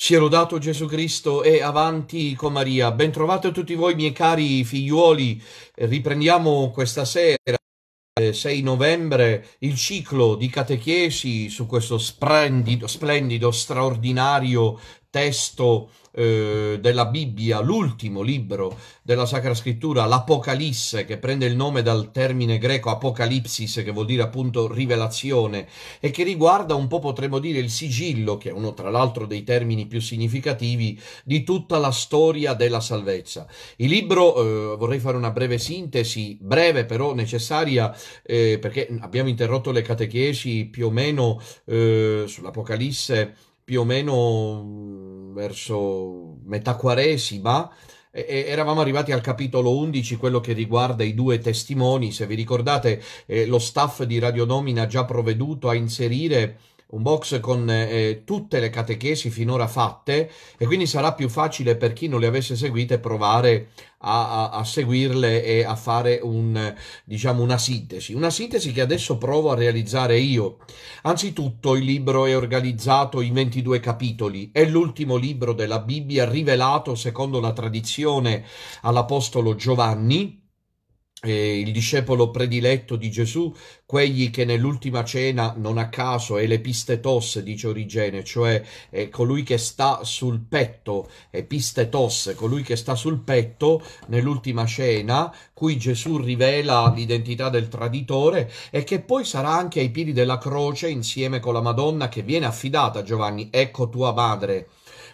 Sia lodato Gesù Cristo e avanti con Maria. Bentrovate tutti voi miei cari figliuoli. Riprendiamo questa sera, 6 novembre, il ciclo di catechesi su questo splendido, splendido straordinario testo eh, della Bibbia, l'ultimo libro della Sacra Scrittura, l'Apocalisse, che prende il nome dal termine greco Apocalipsis, che vuol dire appunto rivelazione, e che riguarda un po' potremmo dire il sigillo, che è uno tra l'altro dei termini più significativi, di tutta la storia della salvezza. Il libro, eh, vorrei fare una breve sintesi, breve però necessaria, eh, perché abbiamo interrotto le catechesi più o meno eh, sull'Apocalisse più o meno mm, verso metà quaresima, eravamo arrivati al capitolo 11, quello che riguarda i due testimoni. Se vi ricordate, eh, lo staff di Radio Domina ha già provveduto a inserire un box con eh, tutte le catechesi finora fatte e quindi sarà più facile per chi non le avesse seguite provare a, a, a seguirle e a fare un, diciamo, una sintesi. Una sintesi che adesso provo a realizzare io. Anzitutto il libro è organizzato in 22 capitoli, è l'ultimo libro della Bibbia rivelato secondo la tradizione all'Apostolo Giovanni eh, il discepolo prediletto di Gesù, quegli che nell'ultima cena, non a caso, è l'epistetos, dice Origene, cioè è colui che sta sul petto, epistetos, colui che sta sul petto nell'ultima cena, cui Gesù rivela l'identità del traditore e che poi sarà anche ai piedi della croce insieme con la Madonna che viene affidata a Giovanni, ecco tua madre.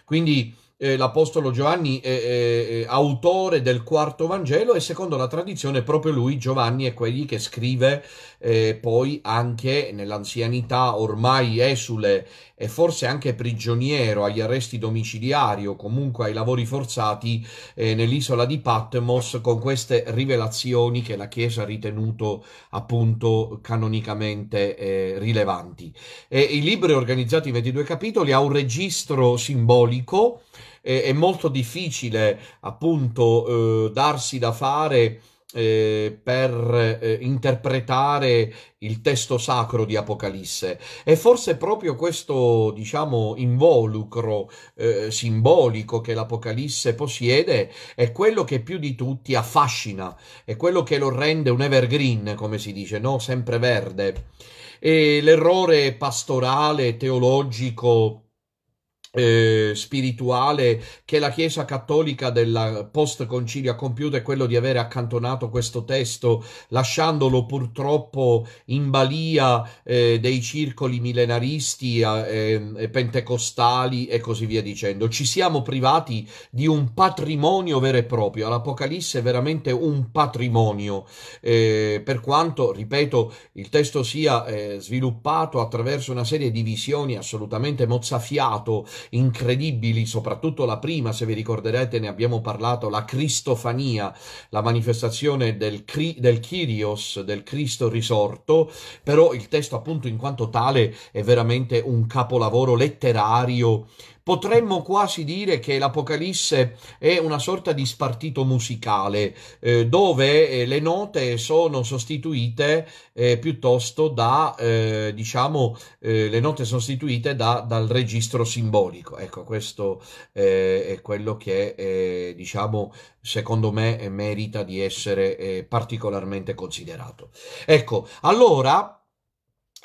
Quindi eh, l'Apostolo Giovanni è, è, è, autore del quarto Vangelo e secondo la tradizione proprio lui, Giovanni, è quelli che scrive eh, poi anche nell'anzianità ormai esule e forse anche prigioniero agli arresti domiciliari o comunque ai lavori forzati eh, nell'isola di Patmos con queste rivelazioni che la Chiesa ha ritenuto appunto canonicamente eh, rilevanti. E il libro è organizzato in 22 capitoli, ha un registro simbolico, è molto difficile appunto eh, darsi da fare eh, per eh, interpretare il testo sacro di Apocalisse. E forse proprio questo diciamo involucro eh, simbolico che l'Apocalisse possiede è quello che più di tutti affascina è quello che lo rende un evergreen come si dice no? Sempre verde. E l'errore pastorale teologico eh, spirituale che la Chiesa cattolica del post concilio ha compiuto è quello di avere accantonato questo testo lasciandolo purtroppo in balia eh, dei circoli millenaristi eh, pentecostali e così via dicendo. Ci siamo privati di un patrimonio vero e proprio, l'Apocalisse è veramente un patrimonio, eh, per quanto, ripeto, il testo sia eh, sviluppato attraverso una serie di visioni assolutamente mozzafiato incredibili, soprattutto la prima, se vi ricorderete ne abbiamo parlato, la Cristofania, la manifestazione del, del Kyrios, del Cristo risorto, però il testo appunto in quanto tale è veramente un capolavoro letterario Potremmo quasi dire che l'Apocalisse è una sorta di spartito musicale, eh, dove eh, le note sono sostituite eh, piuttosto da, eh, diciamo, eh, le note sostituite da, dal registro simbolico. Ecco, questo eh, è quello che, diciamo, secondo me merita di essere particolarmente considerato. Ecco, allora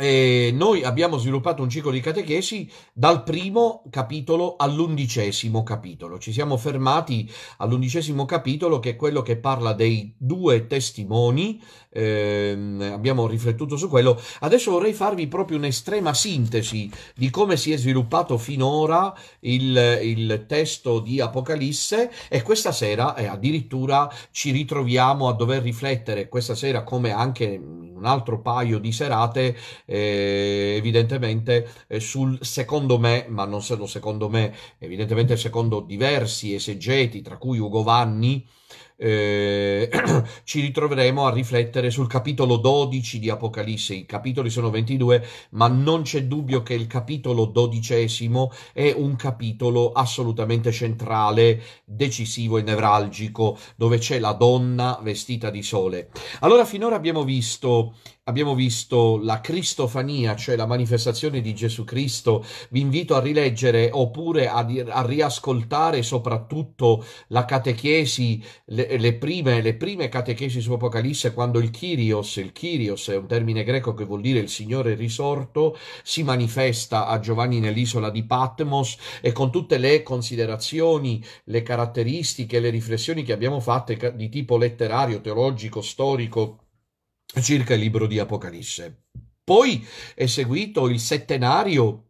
e noi abbiamo sviluppato un ciclo di catechesi dal primo capitolo all'undicesimo capitolo. Ci siamo fermati all'undicesimo capitolo, che è quello che parla dei due testimoni. Eh, abbiamo riflettuto su quello. Adesso vorrei farvi proprio un'estrema sintesi di come si è sviluppato finora il, il testo di Apocalisse. E questa sera, eh, addirittura, ci ritroviamo a dover riflettere. Questa sera, come anche un altro paio di serate eh, evidentemente eh, sul secondo me, ma non solo secondo me, evidentemente secondo diversi esegeti, tra cui Ugo Vanni, eh, ci ritroveremo a riflettere sul capitolo 12 di Apocalisse. I capitoli sono 22, ma non c'è dubbio che il capitolo dodicesimo è un capitolo assolutamente centrale, decisivo e nevralgico, dove c'è la donna vestita di sole. Allora, finora abbiamo visto abbiamo visto la Cristofania, cioè la manifestazione di Gesù Cristo. Vi invito a rileggere oppure a, a riascoltare soprattutto la catechesi, le, le, prime, le prime catechesi su Apocalisse, quando il Kyrios, il Kyrios è un termine greco che vuol dire il Signore risorto, si manifesta a Giovanni nell'isola di Patmos e con tutte le considerazioni, le caratteristiche, le riflessioni che abbiamo fatte di tipo letterario, teologico, storico, circa il libro di Apocalisse. Poi è seguito il settenario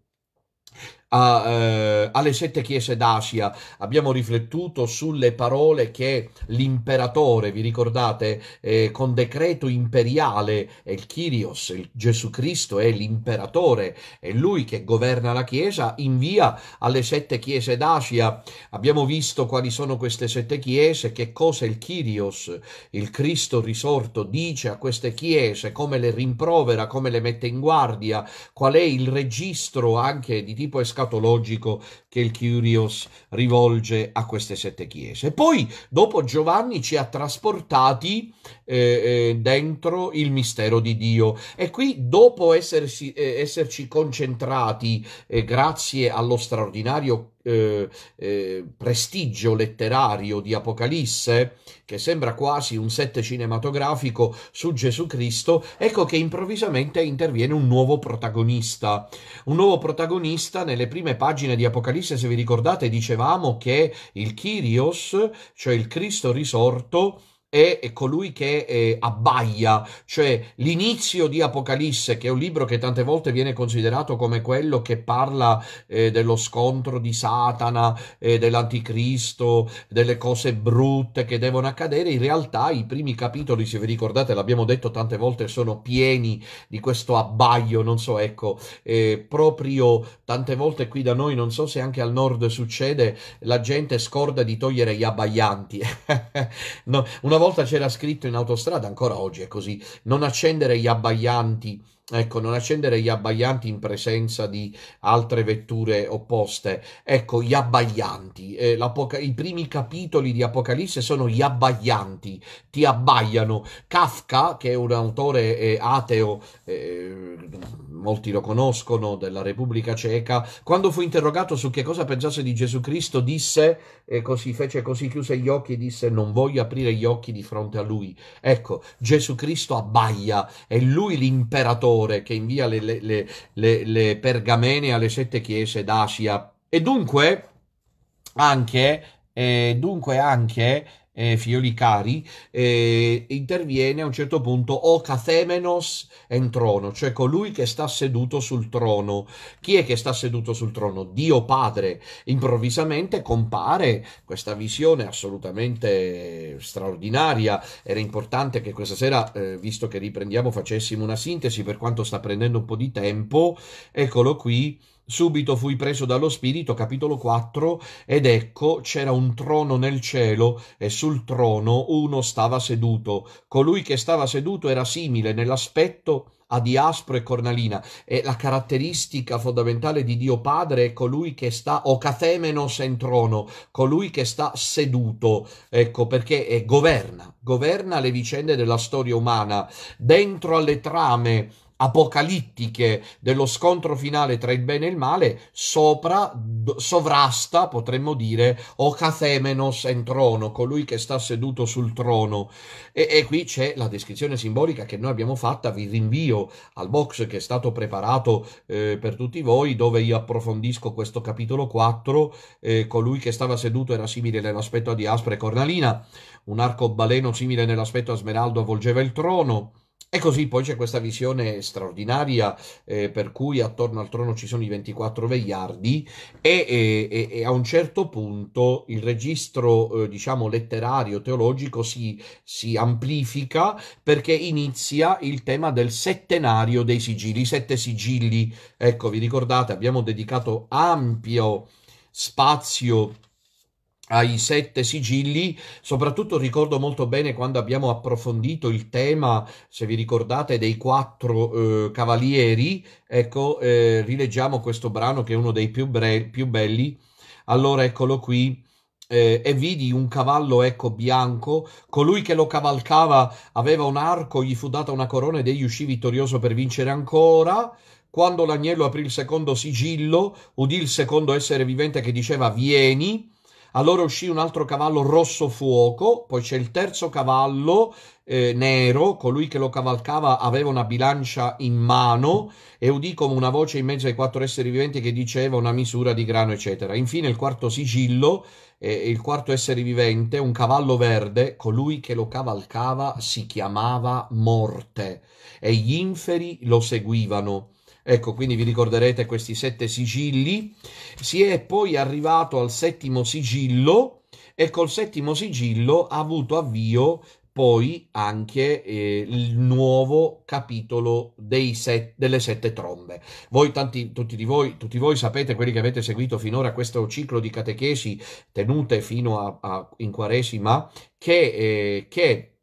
a, eh, alle sette chiese d'Asia, abbiamo riflettuto sulle parole che l'imperatore, vi ricordate, eh, con decreto imperiale, il Kyrios, il Gesù Cristo è l'imperatore, è lui che governa la chiesa, invia alle sette chiese d'Asia. Abbiamo visto quali sono queste sette chiese, che cosa il Kyrios, il Cristo risorto, dice a queste chiese, come le rimprovera, come le mette in guardia, qual è il registro anche di tipo escatologico escatologico che il Kyrios rivolge a queste sette chiese. Poi, dopo Giovanni ci ha trasportati eh, eh, dentro il mistero di Dio e qui, dopo essersi, eh, esserci concentrati eh, grazie allo straordinario eh, eh, prestigio letterario di Apocalisse, che sembra quasi un set cinematografico su Gesù Cristo, ecco che improvvisamente interviene un nuovo protagonista. Un nuovo protagonista nelle prime pagine di Apocalisse, se vi ricordate, dicevamo che il Kyrios, cioè il Cristo risorto, è colui che eh, abbaia, cioè l'inizio di Apocalisse, che è un libro che tante volte viene considerato come quello che parla eh, dello scontro di Satana, eh, dell'anticristo, delle cose brutte che devono accadere, in realtà i primi capitoli, se vi ricordate, l'abbiamo detto tante volte, sono pieni di questo abbaio, non so, ecco, eh, proprio tante volte qui da noi, non so se anche al nord succede, la gente scorda di togliere gli abbaianti. no, una volta c'era scritto in autostrada, ancora oggi è così, non accendere gli abbaianti Ecco, non accendere gli abbaianti in presenza di altre vetture opposte. Ecco, gli abbaianti. Eh, I primi capitoli di Apocalisse sono gli abbaianti, ti abbaiano. Kafka, che è un autore eh, ateo, eh, molti lo conoscono, della Repubblica Ceca, quando fu interrogato su che cosa pensasse di Gesù Cristo, disse, e così fece così, chiuse gli occhi e disse, non voglio aprire gli occhi di fronte a lui. Ecco, Gesù Cristo abbaia, è lui l'imperatore che invia le, le, le, le pergamene alle sette chiese d'Asia. E dunque anche, eh, dunque anche eh, figlioli cari, eh, interviene a un certo punto o Cathemenos en trono, cioè colui che sta seduto sul trono. Chi è che sta seduto sul trono? Dio Padre. Improvvisamente compare questa visione assolutamente straordinaria. Era importante che questa sera, eh, visto che riprendiamo, facessimo una sintesi per quanto sta prendendo un po' di tempo. Eccolo qui Subito fui preso dallo Spirito, capitolo 4, ed ecco c'era un trono nel cielo e sul trono uno stava seduto. Colui che stava seduto era simile nell'aspetto a Diaspro e Cornalina e la caratteristica fondamentale di Dio Padre è colui che sta o cathemenos in trono, colui che sta seduto, ecco perché è, governa, governa le vicende della storia umana, dentro alle trame apocalittiche dello scontro finale tra il bene e il male, sopra, sovrasta, potremmo dire, o Cathemenos en trono, colui che sta seduto sul trono. E, e, qui c'è la descrizione simbolica che noi abbiamo fatta, vi rinvio al box che è stato preparato eh, per tutti voi, dove io approfondisco questo capitolo 4, eh, colui che stava seduto era simile nell'aspetto di Aspre e Cornalina, un arcobaleno simile nell'aspetto a Smeraldo avvolgeva il trono, e così poi c'è questa visione straordinaria eh, per cui attorno al trono ci sono i 24 vegliardi e, e, e a un certo punto il registro eh, diciamo letterario, teologico si, si, amplifica perché inizia il tema del settenario dei sigilli, i sette sigilli. Ecco, vi ricordate, abbiamo dedicato ampio spazio ai sette sigilli, soprattutto ricordo molto bene quando abbiamo approfondito il tema, se vi ricordate, dei quattro eh, cavalieri, ecco, eh, rileggiamo questo brano che è uno dei più, bre- più belli, allora eccolo qui, eh, e vidi un cavallo ecco bianco, colui che lo cavalcava aveva un arco, gli fu data una corona ed egli uscì vittorioso per vincere ancora, quando l'agnello aprì il secondo sigillo, udì il secondo essere vivente che diceva vieni, allora uscì un altro cavallo rosso fuoco, poi c'è il terzo cavallo eh, nero, colui che lo cavalcava aveva una bilancia in mano e udì come una voce in mezzo ai quattro esseri viventi che diceva una misura di grano, eccetera. Infine il quarto sigillo, eh, il quarto essere vivente, un cavallo verde, colui che lo cavalcava si chiamava Morte e gli inferi lo seguivano. Ecco, quindi vi ricorderete questi sette sigilli. Si è poi arrivato al settimo sigillo e col settimo sigillo ha avuto avvio poi anche eh, il nuovo capitolo set, delle sette trombe. Voi, tanti, tutti, di voi, tutti voi sapete, quelli che avete seguito finora questo ciclo di catechesi tenute fino a, a in Quaresima, che, eh, che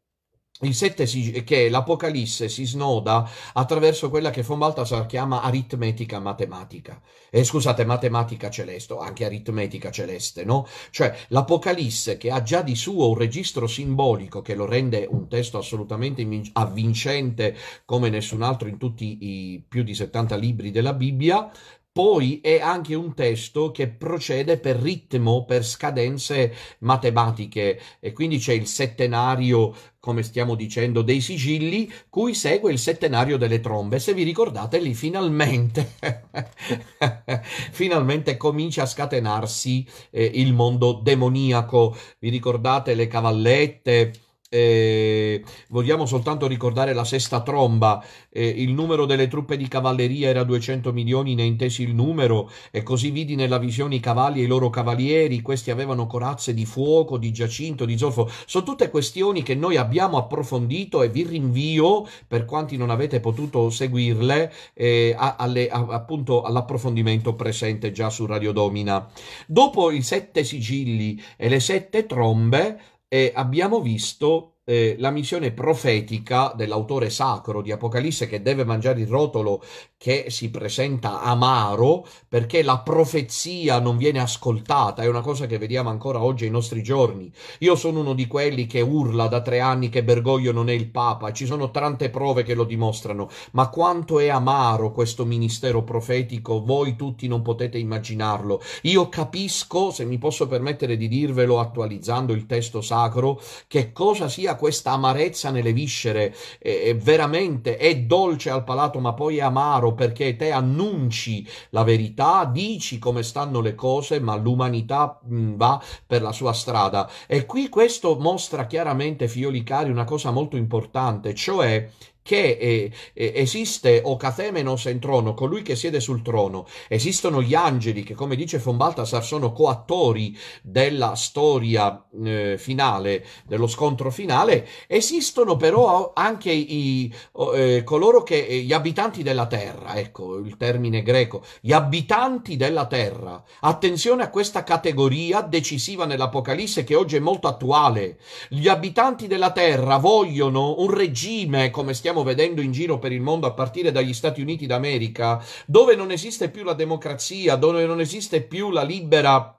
il 7 si, che l'Apocalisse si snoda attraverso quella che von Balthasar chiama aritmetica matematica. Eh, scusate, matematica celeste, anche aritmetica celeste, no? Cioè l'Apocalisse che ha già di suo un registro simbolico che lo rende un testo assolutamente avvincente come nessun altro in tutti i più di 70 libri della Bibbia, poi è anche un testo che procede per ritmo, per scadenze matematiche e quindi c'è il settenario, come stiamo dicendo, dei sigilli, cui segue il settenario delle trombe. Se vi ricordate, lì finalmente, finalmente comincia a scatenarsi eh, il mondo demoniaco. Vi ricordate le cavallette? Eh, vogliamo soltanto ricordare la sesta tromba, eh, il numero delle truppe di cavalleria era 200 milioni, ne intesi il numero, e così vidi nella visione i cavalli e i loro cavalieri, questi avevano corazze di fuoco, di giacinto, di zolfo, sono tutte questioni che noi abbiamo approfondito e vi rinvio, per quanti non avete potuto seguirle, eh, alle, a, appunto all'approfondimento presente già su Radio Domina. Dopo i sette sigilli e le sette trombe, e abbiamo visto eh, la missione profetica dell'autore sacro di Apocalisse che deve mangiare il rotolo che si presenta amaro perché la profezia non viene ascoltata, è una cosa che vediamo ancora oggi ai nostri giorni. Io sono uno di quelli che urla da tre anni che Bergoglio non è il Papa, ci sono tante prove che lo dimostrano, ma quanto è amaro questo ministero profetico, voi tutti non potete immaginarlo. Io capisco, se mi posso permettere di dirvelo attualizzando il testo sacro, che cosa sia questa amarezza nelle viscere, è, veramente è dolce al palato ma poi è amaro perché te annunci la verità, dici come stanno le cose ma l'umanità mh, va per la sua strada. E qui questo mostra chiaramente, figlioli cari, una cosa molto importante, cioè che eh, eh, esiste o Cathemenos in trono, colui che siede sul trono, esistono gli angeli che come dice von Balthasar sono coattori della storia eh, finale, dello scontro finale, esistono però anche i, eh, coloro che, eh, gli abitanti della terra, ecco il termine greco, gli abitanti della terra. Attenzione a questa categoria decisiva nell'Apocalisse che oggi è molto attuale. Gli abitanti della terra vogliono un regime, come stiamo stiamo vedendo in giro per il mondo a partire dagli Stati Uniti d'America, dove non esiste più la democrazia, dove non esiste più la libera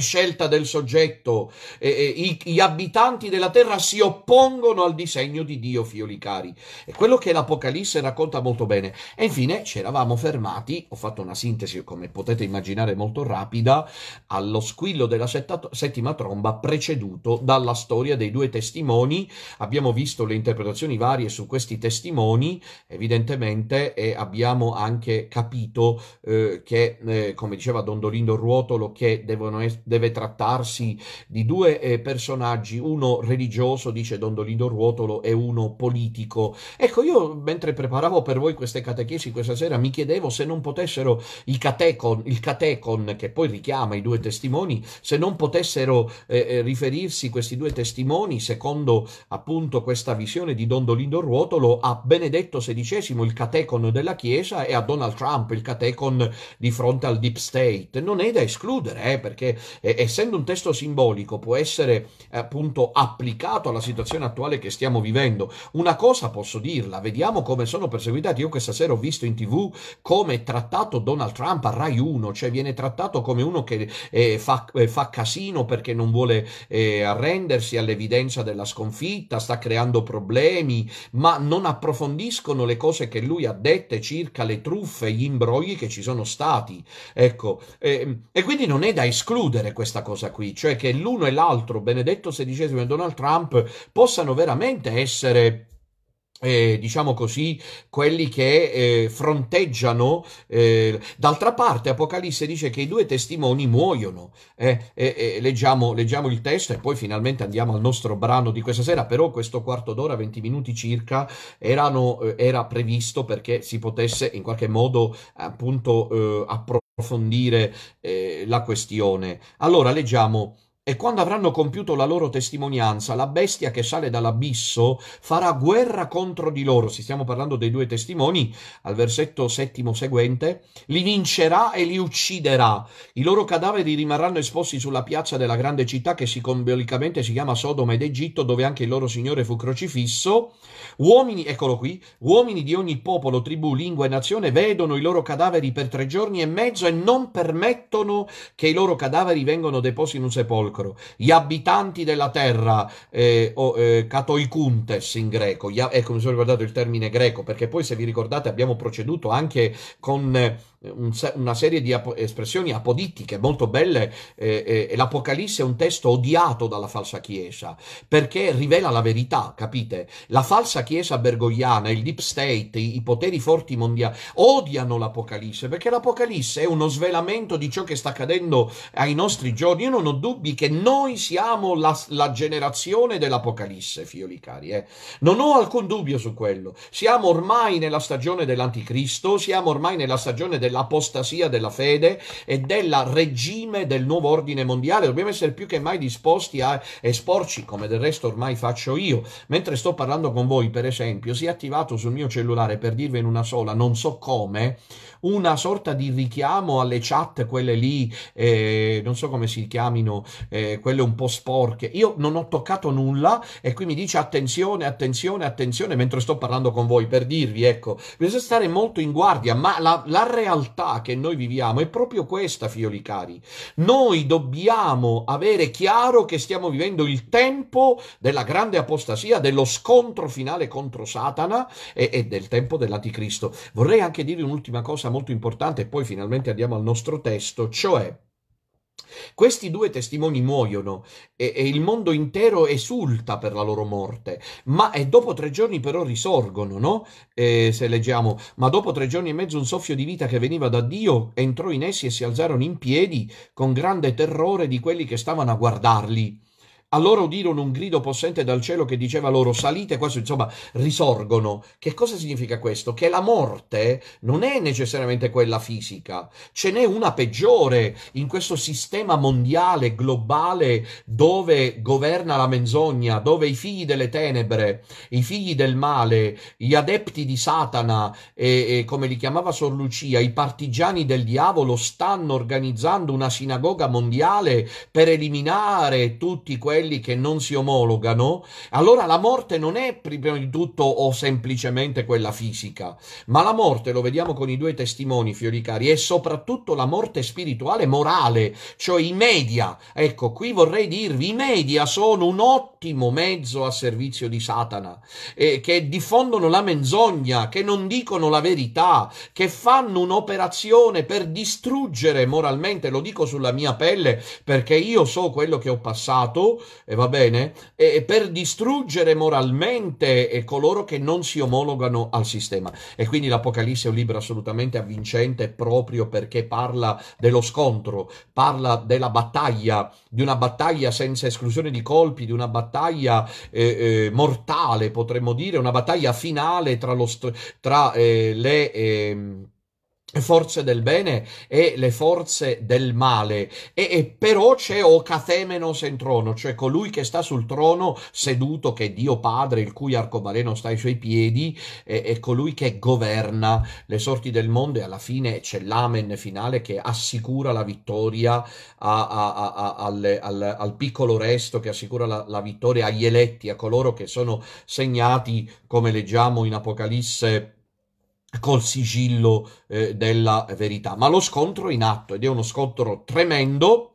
scelta del soggetto, eh, i, gli abitanti della terra si oppongono al disegno di Dio, fioli cari. È quello che l'Apocalisse racconta molto bene. E infine ci eravamo fermati, ho fatto una sintesi, come potete immaginare, molto rapida, allo squillo della setta, settima tromba, preceduto dalla storia dei due testimoni. Abbiamo visto le interpretazioni varie su questi testimoni, evidentemente, e abbiamo anche capito eh, che, eh, come diceva Don Dolindo Ruotolo, che devono essere deve trattarsi di due eh, personaggi, uno religioso, dice Don Dolindo Ruotolo, e uno politico. Ecco, io mentre preparavo per voi queste catechesi questa sera mi chiedevo se non potessero i catecon, il catecon, che poi richiama i due testimoni, se non potessero eh, eh riferirsi questi due testimoni, secondo appunto questa visione di Don Dolindo Ruotolo, a Benedetto XVI, il catecon della Chiesa, e a Donald Trump, il catecon di fronte al Deep State. Non è da escludere, eh, perché eh, essendo un testo simbolico, può essere appunto applicato alla situazione attuale che stiamo vivendo. Una cosa posso dirla, vediamo come sono perseguitati. Io questa sera ho visto in tv come è trattato Donald Trump a Rai 1, cioè viene trattato come uno che eh, fa, eh, fa, casino perché non vuole eh, arrendersi all'evidenza della sconfitta, sta creando problemi, ma non approfondiscono le cose che lui ha dette circa le truffe, gli imbrogli che ci sono stati. Ecco, eh, e quindi non è da escludere questa cosa qui, cioè che l'uno e l'altro, Benedetto XVI e Donald Trump, possano veramente essere eh, diciamo così, quelli che eh, fronteggiano. Eh, d'altra parte, Apocalisse dice che i due testimoni muoiono. Eh, leggiamo, leggiamo, il testo e poi finalmente andiamo al nostro brano di questa sera. Però questo quarto d'ora, 20 minuti circa, erano, eh, era previsto perché si potesse in qualche modo appunto eh, approfondire la questione. Allora leggiamo e quando avranno compiuto la loro testimonianza, la bestia che sale dall'abisso farà guerra contro di loro. Si stiamo parlando dei due testimoni, al versetto settimo seguente, li vincerà e li ucciderà. I loro cadaveri rimarranno esposti sulla piazza della grande città che simbolicamente si chiama Sodoma ed Egitto, dove anche il loro Signore fu crocifisso. Uomini, eccolo qui, uomini di ogni popolo, tribù, lingua e nazione vedono i loro cadaveri per tre giorni e mezzo e non permettono che i loro cadaveri vengano deposti in un sepolcro sepolcro, gli abitanti della terra, eh, o eh, katoikuntes in greco, ecco mi sono ricordato il termine greco, perché poi se vi ricordate abbiamo proceduto anche con eh, una serie di ap- espressioni apodittiche molto belle eh, eh, l'Apocalisse è un testo odiato dalla falsa chiesa perché rivela la verità, capite? La falsa chiesa bergogliana, il deep state, i, i poteri forti mondiali odiano l'Apocalisse perché l'Apocalisse è uno svelamento di ciò che sta accadendo ai nostri giorni. Io non ho dubbi che noi siamo la, la generazione dell'Apocalisse, figlioli cari. Eh? Non ho alcun dubbio su quello. Siamo ormai nella stagione dell'Anticristo, siamo ormai nella stagione del dell'apostasia della fede e del regime del nuovo ordine mondiale. Dobbiamo essere più che mai disposti a esporci, come del resto ormai faccio io. Mentre sto parlando con voi, per esempio, si è attivato sul mio cellulare, per dirvi in una sola, non so come, una sorta di richiamo alle chat, quelle lì, eh, non so come si chiamino, eh, quelle un po' sporche. Io non ho toccato nulla e qui mi dice attenzione, attenzione, attenzione, mentre sto parlando con voi, per dirvi, ecco, bisogna stare molto in guardia, ma la, la realtà che noi viviamo è proprio questa, figlioli cari. Noi dobbiamo avere chiaro che stiamo vivendo il tempo della grande apostasia, dello scontro finale contro Satana e, e del tempo dell'anticristo. Vorrei anche dirvi un'ultima cosa molto importante e poi finalmente andiamo al nostro testo, cioè questi due testimoni muoiono e, e, il mondo intero esulta per la loro morte, ma e dopo tre giorni però risorgono, no? Eh, se leggiamo, ma dopo tre giorni e mezzo un soffio di vita che veniva da Dio entrò in essi e si alzarono in piedi con grande terrore di quelli che stavano a guardarli. Allora udirono un grido possente dal cielo che diceva loro salite qua, insomma risorgono. Che cosa significa questo? Che la morte non è necessariamente quella fisica, ce n'è una peggiore in questo sistema mondiale, globale, dove governa la menzogna, dove i figli delle tenebre, i figli del male, gli adepti di Satana, e, e come li chiamava Sor Lucia, i partigiani del diavolo stanno organizzando una sinagoga mondiale per eliminare tutti quelli quelli che non si omologano, allora la morte non è prima di tutto o semplicemente quella fisica, ma la morte, lo vediamo con i due testimoni fioricari, è soprattutto la morte spirituale morale, cioè i media. Ecco, qui vorrei dirvi, i media sono un ottimo mezzo a servizio di Satana, eh, che diffondono la menzogna, che non dicono la verità, che fanno un'operazione per distruggere moralmente, lo dico sulla mia pelle perché io so quello che ho passato, e va bene? E per distruggere moralmente coloro che non si omologano al sistema. E quindi l'Apocalisse è un libro assolutamente avvincente proprio perché parla dello scontro, parla della battaglia, di una battaglia senza esclusione di colpi, di una battaglia eh, eh, mortale, potremmo dire, una battaglia finale tra, lo tra eh, le ehm, forze del bene e le forze del male. E, e però c'è o Cathemenos in trono cioè colui che sta sul trono seduto che è Dio Padre il cui arcobaleno sta ai suoi piedi e, e colui che governa le sorti del mondo e alla fine c'è l'amen finale che assicura la vittoria a, a, a, al, al, al, piccolo resto che assicura la, la vittoria agli eletti a coloro che sono segnati come leggiamo in Apocalisse col sigillo eh, della verità. Ma lo scontro è in atto ed è uno scontro tremendo.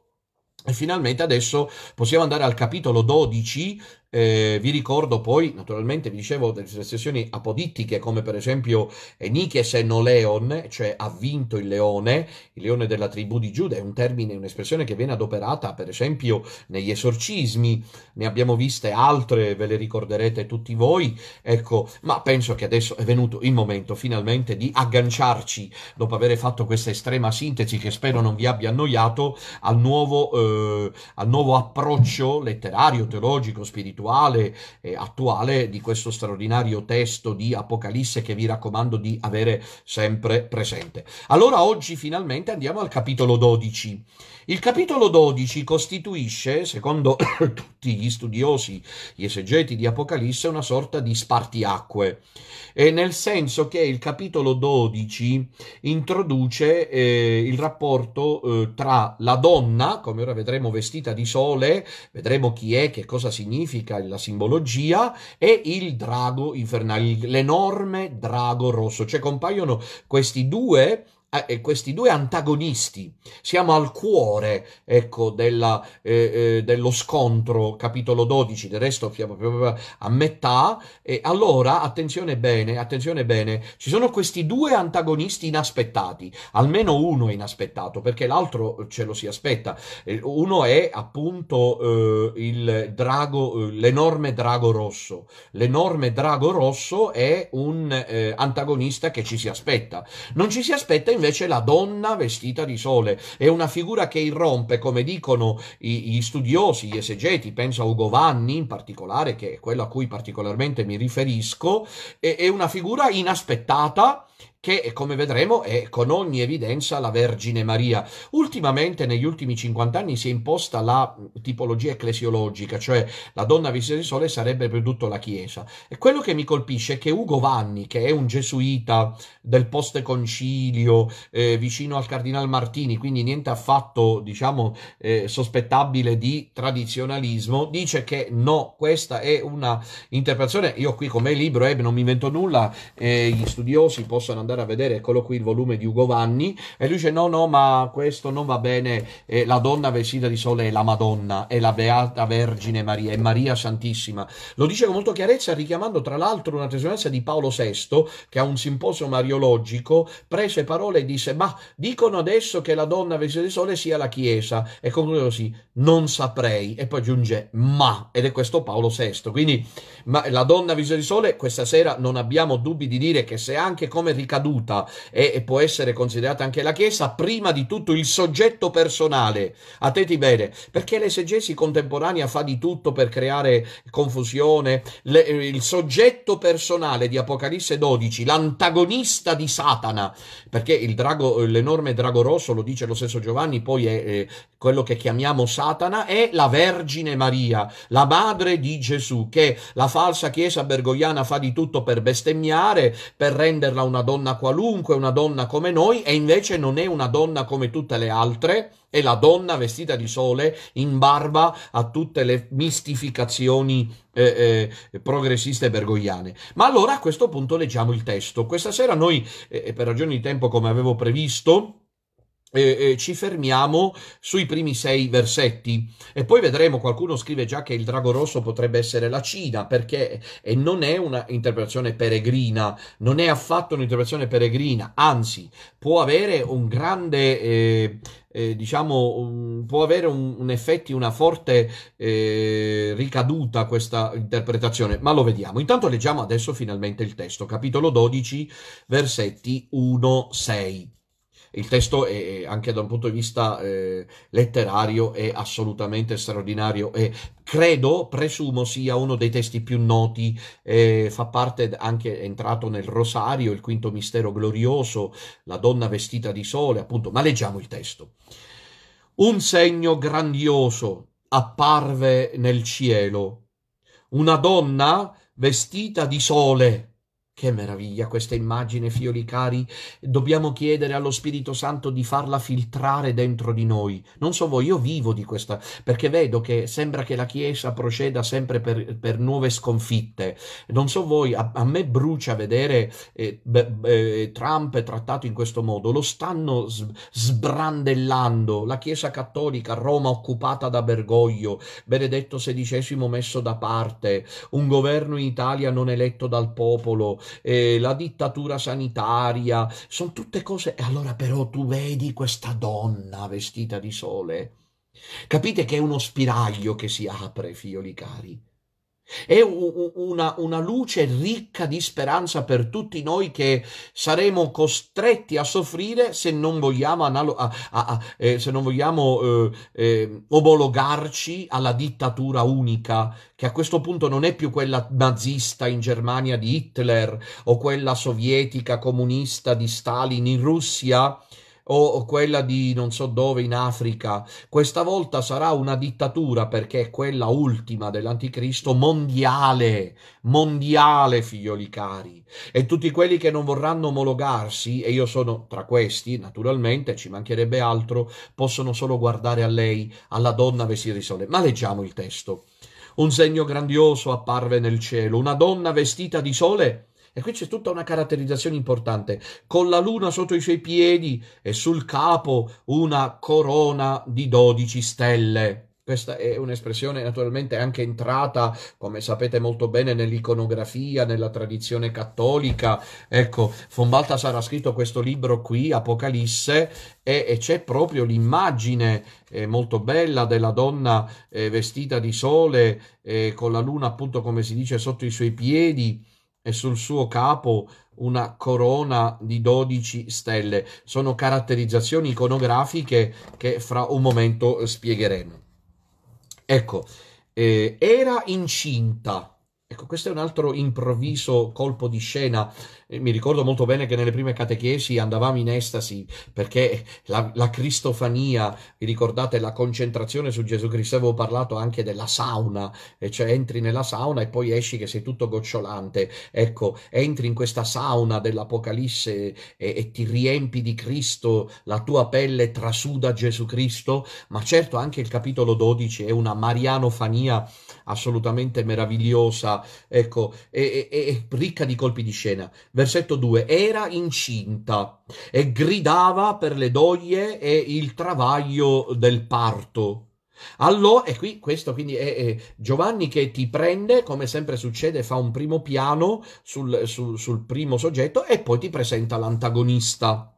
E finalmente adesso possiamo andare al capitolo 12 eh, vi ricordo poi, naturalmente, vi dicevo delle sessioni apodittiche, come per esempio Niches e no leon, cioè ha vinto il leone, il leone della tribù di Giuda, è un termine, un'espressione che viene adoperata, per esempio, negli esorcismi, ne abbiamo viste altre, ve le ricorderete tutti voi, ecco, ma penso che adesso è venuto il momento finalmente di agganciarci, dopo aver fatto questa estrema sintesi che spero non vi abbia annoiato, al nuovo, eh, al nuovo approccio letterario, teologico, spirituale, spirituale e attuale di questo straordinario testo di Apocalisse che vi raccomando di avere sempre presente. Allora oggi finalmente andiamo al capitolo 12. Il capitolo 12 costituisce, secondo tutti gli studiosi, gli esegeti di Apocalisse, una sorta di spartiacque, e nel senso che il capitolo 12 introduce eh, il rapporto eh, tra la donna, come ora vedremo vestita di sole, vedremo chi è, che cosa significa la simbologia, e il drago infernale, l'enorme drago rosso, cioè compaiono questi due eh, questi due antagonisti. Siamo al cuore, ecco, della, eh, eh, dello scontro, capitolo 12, del resto a metà. E allora, attenzione bene, attenzione bene, ci sono questi due antagonisti inaspettati, almeno uno è inaspettato, perché l'altro ce lo si aspetta. Eh, uno è appunto eh, il drago, eh, l'enorme drago rosso. L'enorme drago rosso è un antagonista che ci si aspetta. Non ci si aspetta invece la donna vestita di sole. È una figura che irrompe, come dicono gli studiosi, gli esegeti, penso a Ugo Vanni in particolare, che è quello a cui particolarmente mi riferisco, è una figura inaspettata che come vedremo è con ogni evidenza la Vergine Maria. Ultimamente, negli ultimi 50 anni, si è imposta la tipologia ecclesiologica, cioè la donna vista di sole sarebbe per tutto la Chiesa. E quello che mi colpisce è che Ugo Vanni, che è un gesuita del post concilio, eh, vicino al Cardinal Martini, quindi niente affatto, diciamo, eh, sospettabile di tradizionalismo, dice che no, questa è una interpretazione, io qui come libro eh, non mi invento nulla, eh, gli studiosi possono andare andare a vedere, eccolo qui il volume di Ugo Vanni, e lui dice no, no, ma questo non va bene, eh, la donna vestita di sole è la Madonna, è la Beata Vergine Maria, è Maria Santissima. Lo dice con molta chiarezza, richiamando tra l'altro una testimonianza di Paolo VI, che a un simposio mariologico prese parole e disse, ma dicono adesso che la donna vestita di sole sia la Chiesa, e conclude così, non saprei, e poi aggiunge, ma, ed è questo Paolo VI. Quindi ma la donna vestita di sole, questa sera non abbiamo dubbi di dire che se anche come ricaduta caduta e, può essere considerata anche la Chiesa, prima di tutto il soggetto personale. Attenti bene, perché l'esegesi contemporanea fa di tutto per creare confusione. Le, il soggetto personale di Apocalisse 12, l'antagonista di Satana, perché il drago, l'enorme drago rosso, lo dice lo stesso Giovanni, poi è eh, quello che chiamiamo Satana, è la Vergine Maria, la madre di Gesù, che la falsa Chiesa bergogliana fa di tutto per bestemmiare, per renderla una donna qualunque, una donna come noi, e invece non è una donna come tutte le altre, è la donna vestita di sole in barba a tutte le mistificazioni eh, eh, progressiste bergogliane. Ma allora a questo punto leggiamo il testo. Questa sera noi, eh, per ragioni di tempo come avevo previsto, eh, eh, ci fermiamo sui primi sei versetti e poi vedremo qualcuno scrive già che il drago rosso potrebbe essere la Cina perché e non è una interpretazione peregrina non è affatto un'interpretazione peregrina anzi può avere un grande eh, diciamo un, può avere un, un effetti una forte eh, ricaduta questa interpretazione ma lo vediamo. Intanto leggiamo adesso finalmente il testo capitolo 12 versetti 1 6 Il testo è, anche da un punto di vista eh, letterario è assolutamente straordinario e credo, presumo sia uno dei testi più noti, eh, fa parte anche, è entrato nel Rosario, il quinto mistero glorioso, la donna vestita di sole, appunto, ma leggiamo il testo. Un segno grandioso apparve nel cielo, una donna vestita di sole che meraviglia questa immagine, fioli cari. Dobbiamo chiedere allo Spirito Santo di farla filtrare dentro di noi. Non so voi, io vivo di questa, perché vedo che sembra che la Chiesa proceda sempre per, per nuove sconfitte. Non so voi, a, a me brucia vedere eh, eh, Trump trattato in questo modo. Lo stanno sbrandellando. La Chiesa Cattolica, Roma occupata da Bergoglio, Benedetto XVI messo da parte, un governo in Italia non eletto dal popolo, eh, la dittatura sanitaria, sono tutte cose. E allora però tu vedi questa donna vestita di sole. Capite che è uno spiraglio che si apre, figlioli cari. È una, una, luce ricca di speranza per tutti noi che saremo costretti a soffrire se non vogliamo, analo- a, a, a, eh, se non vogliamo eh, eh, omologarci alla dittatura unica, che a questo punto non è più quella nazista in Germania di Hitler o quella sovietica comunista di Stalin in Russia, o quella di non so dove in Africa, questa volta sarà una dittatura perché è quella ultima dell'anticristo mondiale, mondiale figlioli cari. E tutti quelli che non vorranno omologarsi, e io sono tra questi, naturalmente, ci mancherebbe altro, possono solo guardare a lei, alla donna vestita di sole. Ma leggiamo il testo. Un segno grandioso apparve nel cielo, una donna vestita di sole e qui c'è tutta una caratterizzazione importante, con la luna sotto i suoi piedi e sul capo una corona di dodici stelle. Questa è un'espressione naturalmente anche entrata, come sapete molto bene, nell'iconografia, nella tradizione cattolica. Ecco, von ha scritto questo libro qui, Apocalisse, e, e c'è proprio l'immagine eh, molto bella della donna eh, vestita di sole, eh, con la luna appunto, come si dice, sotto i suoi piedi e sul suo capo una corona di 12 stelle. Sono caratterizzazioni iconografiche che fra un momento spiegheremo. Ecco, eh, era incinta Ecco, questo è un altro improvviso colpo di scena. Mi ricordo molto bene che nelle prime catechesi andavamo in estasi perché la, la, cristofania, vi ricordate la concentrazione su Gesù Cristo, avevo parlato anche della sauna, cioè entri nella sauna e poi esci che sei tutto gocciolante. Ecco, entri in questa sauna dell'Apocalisse e, e ti riempi di Cristo, la tua pelle trasuda Gesù Cristo, ma certo anche il capitolo 12 è una marianofania assolutamente meravigliosa, ecco, e, e, e ricca di colpi di scena. Versetto 2, era incinta e gridava per le doglie e il travaglio del parto. Allora, e qui questo quindi è, è, Giovanni che ti prende, come sempre succede, fa un primo piano sul, sul, sul primo soggetto e poi ti presenta l'antagonista.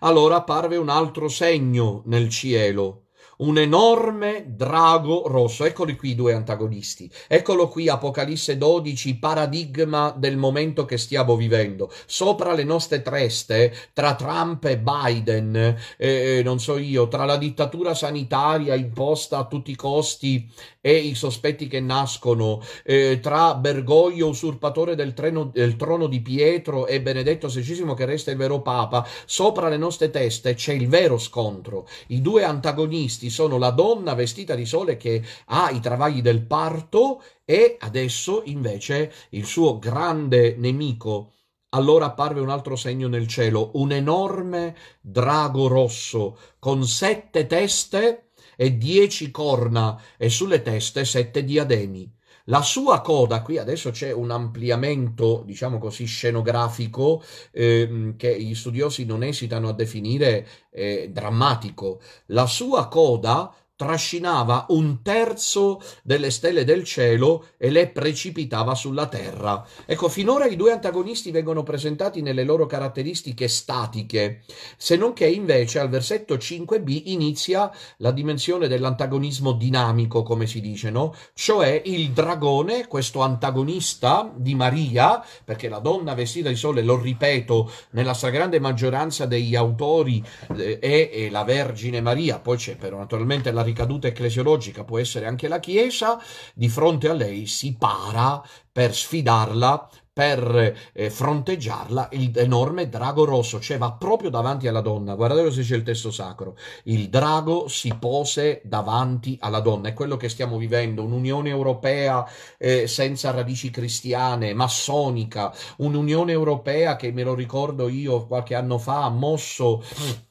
Allora apparve un altro segno nel cielo, un enorme drago rosso. Eccoli qui i due antagonisti. Eccolo qui Apocalisse 12, paradigma del momento che stiamo vivendo. Sopra le nostre teste, tra Trump e Biden, eh, eh, non so io, tra la dittatura sanitaria imposta a tutti i costi e i sospetti che nascono, eh, tra Bergoglio, usurpatore del, treno, del trono di Pietro, e Benedetto XVI che resta il vero Papa, sopra le nostre teste c'è il vero scontro. I due antagonisti sono la donna vestita di sole che ha i travagli del parto e adesso invece il suo grande nemico. Allora apparve un altro segno nel cielo, un enorme drago rosso con sette teste e dieci corna e sulle teste sette diademi. La sua coda, qui adesso c'è un ampliamento, diciamo così, scenografico eh, che gli studiosi non esitano a definire eh, drammatico. La sua coda trascinava un terzo delle stelle del cielo e le precipitava sulla terra. Ecco, finora i due antagonisti vengono presentati nelle loro caratteristiche statiche, se non che invece al versetto 5b inizia la dimensione dell'antagonismo dinamico, come si dice, no? Cioè il dragone, questo antagonista di Maria, perché la donna vestita di sole, lo ripeto, nella stragrande maggioranza degli autori eh, è, è la Vergine Maria, poi c'è però naturalmente la ricaduta ecclesiologica può essere anche la Chiesa, di fronte a lei si para per sfidarla, per eh, fronteggiarla il enorme drago rosso, cioè va proprio davanti alla donna. Guardate cosa dice il testo sacro. Il drago si pose davanti alla donna. È quello che stiamo vivendo, un'Unione Europea eh, senza radici cristiane, massonica, un'Unione Europea che me lo ricordo io qualche anno fa ha mosso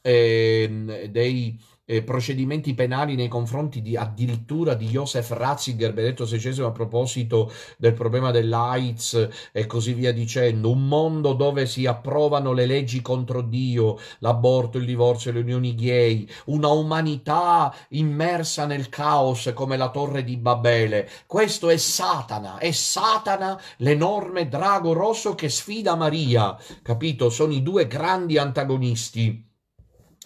eh, dei eh, procedimenti penali nei confronti di, addirittura di Joseph Ratzinger, Benedetto XVI, a proposito del problema dell'AIDS e così via dicendo. Un mondo dove si approvano le leggi contro Dio, l'aborto, il divorzio, le unioni gay, una umanità immersa nel caos come la torre di Babele. Questo è Satana, è Satana l'enorme drago rosso che sfida Maria, capito? Sono i due grandi antagonisti.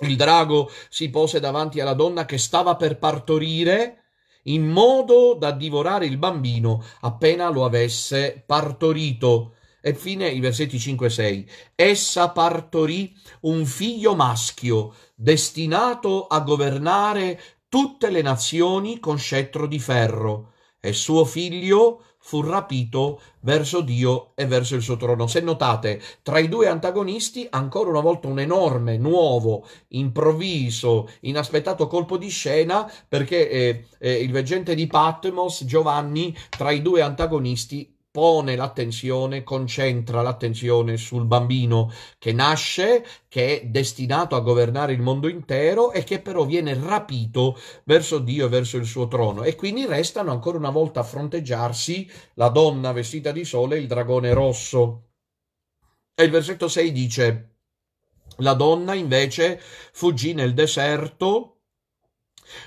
Il drago si pose davanti alla donna che stava per partorire in modo da divorare il bambino appena lo avesse partorito. E fine i versetti 5 e 6. Essa partorì un figlio maschio destinato a governare tutte le nazioni con scettro di ferro e suo figlio fu rapito verso Dio e verso il suo trono. Se notate, tra i due antagonisti, ancora una volta un enorme, nuovo, improvviso, inaspettato colpo di scena, perché eh, eh, il veggente di Patmos, Giovanni, tra i due antagonisti pone l'attenzione, concentra l'attenzione sul bambino che nasce, che è destinato a governare il mondo intero e che però viene rapito verso Dio e verso il suo trono. E quindi restano ancora una volta a fronteggiarsi la donna vestita di sole e il dragone rosso. E il versetto 6 dice, la donna invece fuggì nel deserto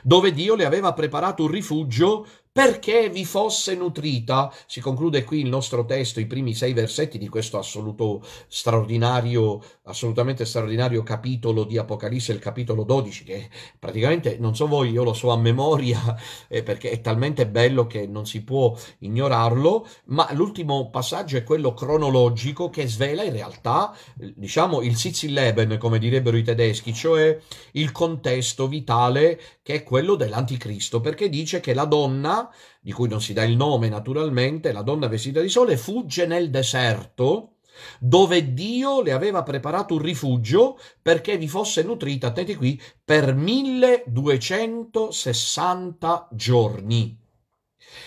dove Dio le aveva preparato un rifugio perché vi fosse nutrita. Si conclude qui il nostro testo, i primi sei versetti di questo assoluto straordinario, assolutamente straordinario capitolo di Apocalisse, il capitolo 12, che praticamente, non so voi, io lo so a memoria, eh, perché è talmente bello che non si può ignorarlo, ma l'ultimo passaggio è quello cronologico che svela in realtà, diciamo, il Sitzilleben, come direbbero i tedeschi, cioè il contesto vitale che è quello dell'anticristo, perché dice che la donna di cui non si dà il nome naturalmente, la donna vestita di sole, fugge nel deserto dove Dio le aveva preparato un rifugio perché vi fosse nutrita, attenti qui, per 1260 giorni.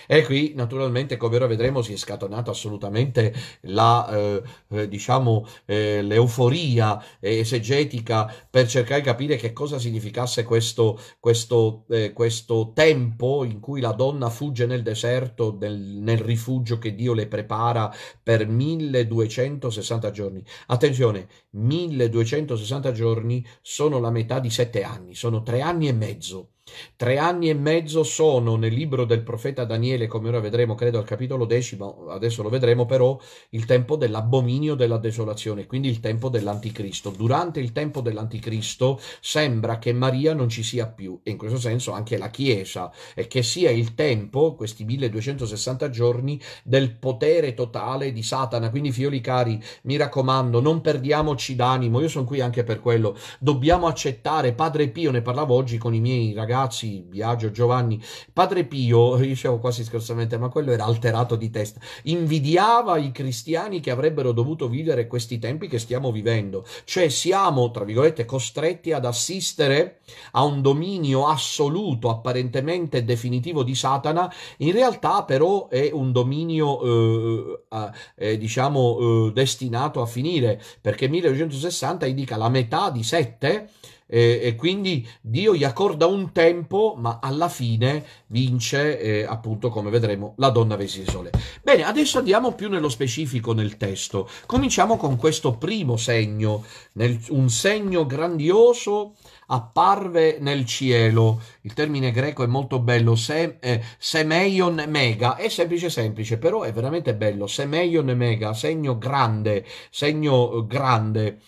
E qui, naturalmente, come ora vedremo, si è scatenata assolutamente la, eh, eh, diciamo, eh, l'euforia esegetica per cercare di capire che cosa significasse questo, questo, eh, questo tempo in cui la donna fugge nel deserto, nel, nel rifugio che Dio le prepara per 1260 giorni. Attenzione, 1260 giorni sono la metà di sette anni, sono tre anni e mezzo. Tre anni e mezzo sono nel libro del profeta Daniele, come ora vedremo, credo al capitolo decimo, adesso lo vedremo però, il tempo dell'abominio della desolazione, quindi il tempo dell'anticristo. Durante il tempo dell'anticristo sembra che Maria non ci sia più, e in questo senso anche la Chiesa, e che sia il tempo, questi 1260 giorni, del potere totale di Satana. Quindi, figlioli cari, mi raccomando, non perdiamoci d'animo, io sono qui anche per quello, dobbiamo accettare, Padre Pio, ne parlavo oggi con i miei ragazzi, ragazzi, Biagio, Giovanni, Padre Pio, io dicevo quasi scherzosamente, ma quello era alterato di testa, invidiava i cristiani che avrebbero dovuto vivere questi tempi che stiamo vivendo, cioè siamo, tra virgolette, costretti ad assistere a un dominio assoluto, apparentemente definitivo di Satana, in realtà però è un dominio, eh, eh, diciamo, eh, destinato a finire, perché 1260 indica la metà di sette, eh, e quindi Dio gli accorda un tempo, ma alla fine vince, eh, appunto, come vedremo, la donna vestita di sole. Bene, adesso andiamo più nello specifico nel testo. Cominciamo con questo primo segno, nel, un segno grandioso apparve nel cielo. Il termine greco è molto bello, se, eh, semeion mega, è semplice semplice, però è veramente bello. Semeion mega, segno grande, segno grande.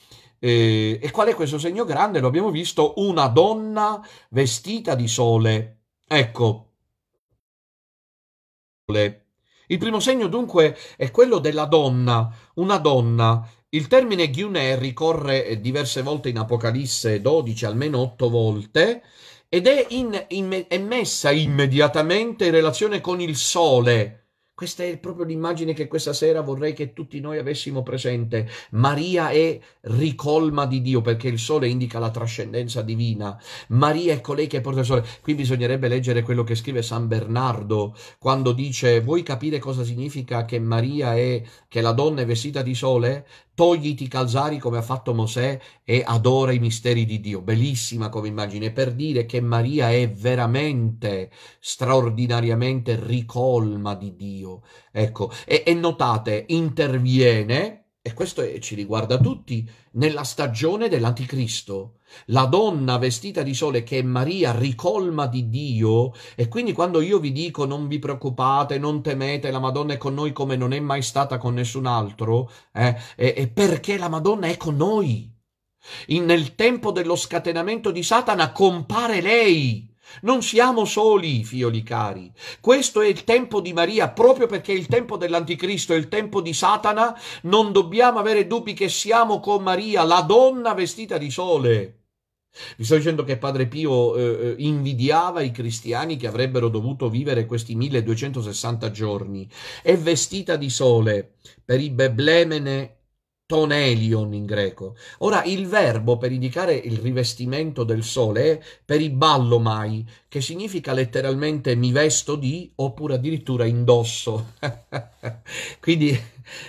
Eh, e qual è questo segno grande? Lo abbiamo visto, una donna vestita di sole. Ecco. Il primo segno dunque è quello della donna, una donna. Il termine Gyunè ricorre diverse volte in Apocalisse 12, almeno 8 volte, ed è, in, in, è messa immediatamente in relazione con il sole, questa è proprio l'immagine che questa sera vorrei che tutti noi avessimo presente. Maria è ricolma di Dio perché il sole indica la trascendenza divina. Maria è colei che porta il sole. Qui bisognerebbe leggere quello che scrive San Bernardo quando dice vuoi capire cosa significa che Maria è, che la donna è vestita di sole? Togliti i calzari come ha fatto Mosè e adora i misteri di Dio. Bellissima come immagine, per dire che Maria è veramente straordinariamente ricolma di Dio. Ecco, e, e notate, interviene e questo è, ci riguarda tutti, nella stagione dell'Anticristo. La donna vestita di sole che è Maria ricolma di Dio e quindi quando io vi dico non vi preoccupate, non temete, la Madonna è con noi come non è mai stata con nessun altro, eh, è, è perché la Madonna è con noi. In, nel tempo dello scatenamento di Satana compare lei non siamo soli, figlioli cari. Questo è il tempo di Maria, proprio perché è il tempo dell'Anticristo, è il tempo di Satana. Non dobbiamo avere dubbi che siamo con Maria, la donna vestita di sole. Vi sto dicendo che Padre Pio eh, eh invidiava i cristiani che avrebbero dovuto vivere questi 1260 giorni. È vestita di sole per i beblemene tonelion in greco. Ora il verbo per indicare il rivestimento del sole è per i ballomai, che significa letteralmente mi vesto di oppure addirittura indosso. Quindi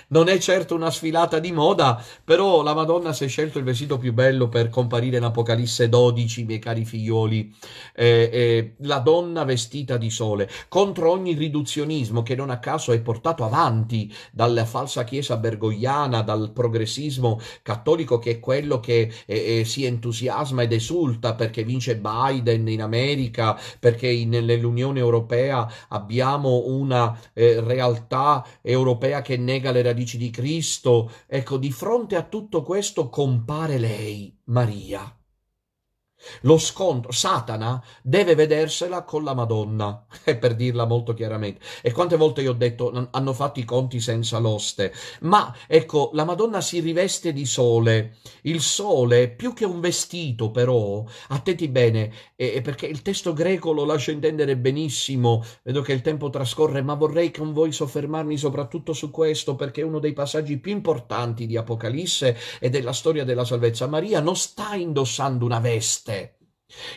non è certo una sfilata di moda, però la Madonna si è scelto il vestito più bello per comparire in Apocalisse 12, miei cari figlioli, eh, eh, la donna vestita di sole, contro ogni riduzionismo che non a caso è portato avanti dalla falsa chiesa bergogliana, dal progressismo cattolico che è quello che eh, eh si entusiasma ed esulta perché vince Biden in America, perché in, nell'Unione Europea abbiamo una eh, realtà europea che nega nega le radici di Cristo. Ecco, di fronte a tutto questo compare lei, Maria. Lo scontro, Satana deve vedersela con la Madonna, per dirla molto chiaramente. E quante volte io ho detto, hanno fatto i conti senza l'oste. Ma ecco, la Madonna si riveste di sole. Il sole, più che un vestito, però, attenti bene, eh, perché il testo greco lo lascia intendere benissimo. Vedo che il tempo trascorre, ma vorrei con voi soffermarmi soprattutto su questo, perché è uno dei passaggi più importanti di Apocalisse e della storia della salvezza. Maria non sta indossando una veste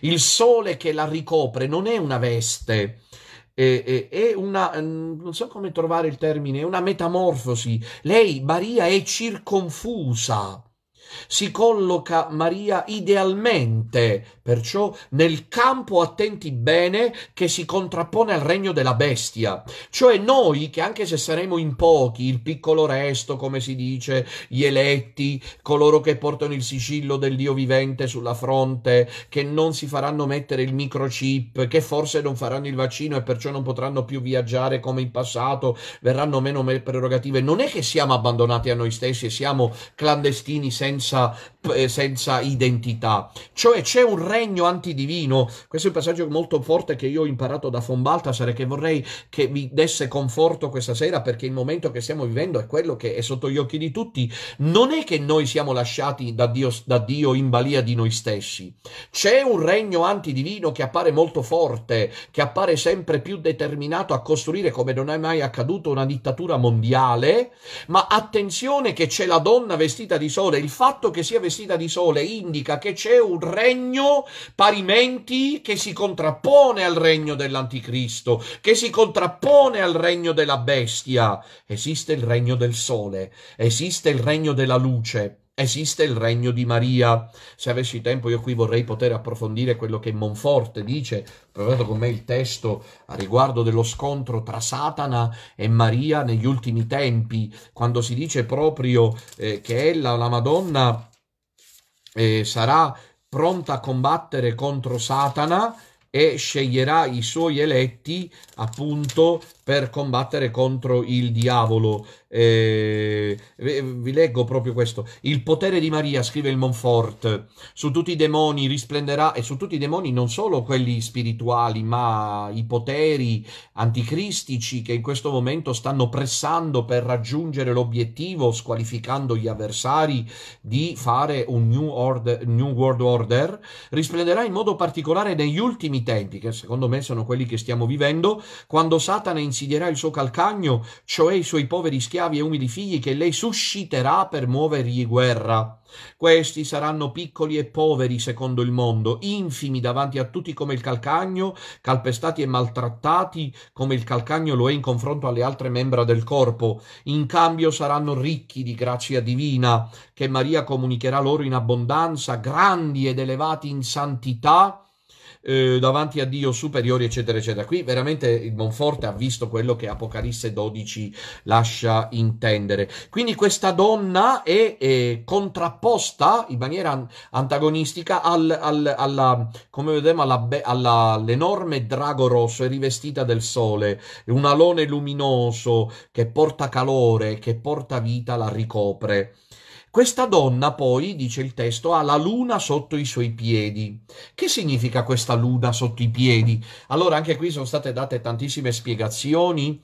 il sole che la ricopre non è una veste, è, una, mm, non so come trovare il termine, è una metamorfosi. Lei, Maria, è circonfusa si colloca Maria idealmente, perciò nel campo attenti bene che si contrappone al regno della bestia. Cioè noi che anche se saremo in pochi, il piccolo resto, come si dice, gli eletti, coloro che portano il sigillo del Dio vivente sulla fronte, che non si faranno mettere il microchip, che forse non faranno il vaccino e perciò non potranno più viaggiare come in passato, verranno meno prerogative. Non è che siamo abbandonati a noi stessi e siamo clandestini senza senza, eh, senza identità. Cioè c'è un regno antidivino. Questo è un passaggio molto forte che io ho imparato da von Balthasar e che vorrei che vi desse conforto questa sera perché il momento che stiamo vivendo è quello che è sotto gli occhi di tutti. Non è che noi siamo lasciati da Dio, da Dio in balia di noi stessi. C'è un regno antidivino che appare molto forte, che appare sempre più determinato a costruire come non è mai accaduto una dittatura mondiale, ma attenzione che c'è la donna vestita di sole, il fatto fatto che sia vestita di sole indica che c'è un regno parimenti che si contrappone al regno dell'anticristo, che si contrappone al regno della bestia. Esiste il regno del sole, esiste il regno della luce. Esiste il regno di Maria. Se avessi tempo io qui vorrei poter approfondire quello che Monforte dice, provato con me il testo a riguardo dello scontro tra Satana e Maria negli ultimi tempi, quando si dice proprio eh, che ella, la Madonna, eh, sarà pronta a combattere contro Satana e sceglierà i suoi eletti appunto per combattere contro il diavolo. Eh, vi leggo proprio questo. Il potere di Maria, scrive il Monfort, su tutti i demoni risplenderà, e su tutti i demoni non solo quelli spirituali, ma i poteri anticristici che in questo momento stanno pressando per raggiungere l'obiettivo, squalificando gli avversari, di fare un New, order, new World Order, risplenderà in modo particolare negli ultimi tempi, che secondo me sono quelli che stiamo vivendo, quando Satana insidierà il suo calcagno, cioè i suoi poveri schiavi schiavi e umili figli che lei susciterà per muovergli guerra. Questi saranno piccoli e poveri secondo il mondo, infimi davanti a tutti come il calcagno, calpestati e maltrattati come il calcagno lo è in confronto alle altre membra del corpo. In cambio saranno ricchi di grazia divina, che Maria comunicherà loro in abbondanza, grandi ed elevati in santità, eh, davanti a Dio superiori, eccetera, eccetera. Qui veramente il Monforte ha visto quello che Apocalisse 12 lascia intendere. Quindi questa donna è, è contrapposta in maniera antagonistica al, al, alla, come vedremo, all'enorme drago rosso, è rivestita del sole, un alone luminoso che porta calore, che porta vita, la ricopre. Questa donna poi, dice il testo, ha la luna sotto i suoi piedi. Che significa questa luna sotto i piedi? Allora, anche qui sono state date tantissime spiegazioni.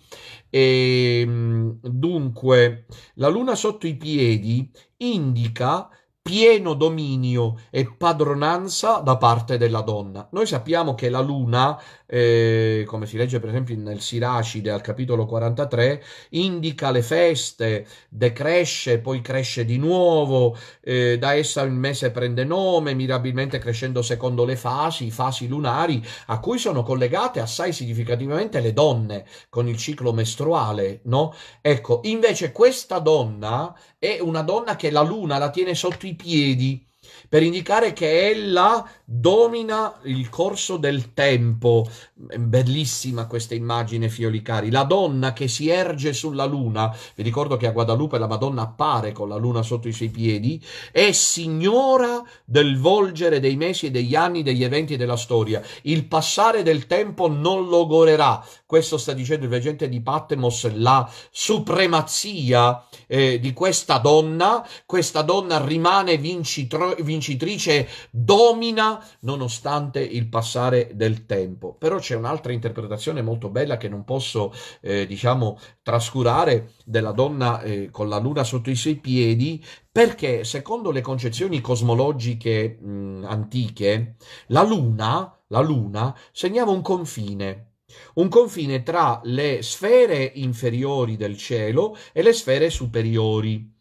E, ehm, dunque, la luna sotto i piedi indica pieno dominio e padronanza da parte della donna. Noi sappiamo che la luna, eh, come si legge per esempio nel Siracide al capitolo 43, indica le feste, decresce, poi cresce di nuovo, eh, da essa il mese prende nome, mirabilmente crescendo secondo le fasi, fasi lunari, a cui sono collegate assai significativamente le donne con il ciclo mestruale, no? Ecco, invece questa donna è una donna che la luna la tiene sotto i piedi per indicare che ella domina il corso del tempo. Bellissima questa immagine, Fiolicari. La donna che si erge sulla luna, vi ricordo che a Guadalupe la Madonna appare con la luna sotto i suoi piedi, è signora del volgere dei mesi e degli anni, degli eventi della storia. Il passare del tempo non logorerà. Questo sta dicendo il veggente di Patmos, la supremazia eh, di questa donna. Questa donna rimane vincitro- vincitrice, domina nonostante il passare del tempo. Però c'è un'altra interpretazione molto bella che non posso, eh, diciamo, trascurare della donna eh, con la luna sotto i suoi piedi, perché secondo le concezioni cosmologiche mh, antiche, la luna, la luna segnava un confine un confine tra le sfere inferiori del cielo e le sfere superiori.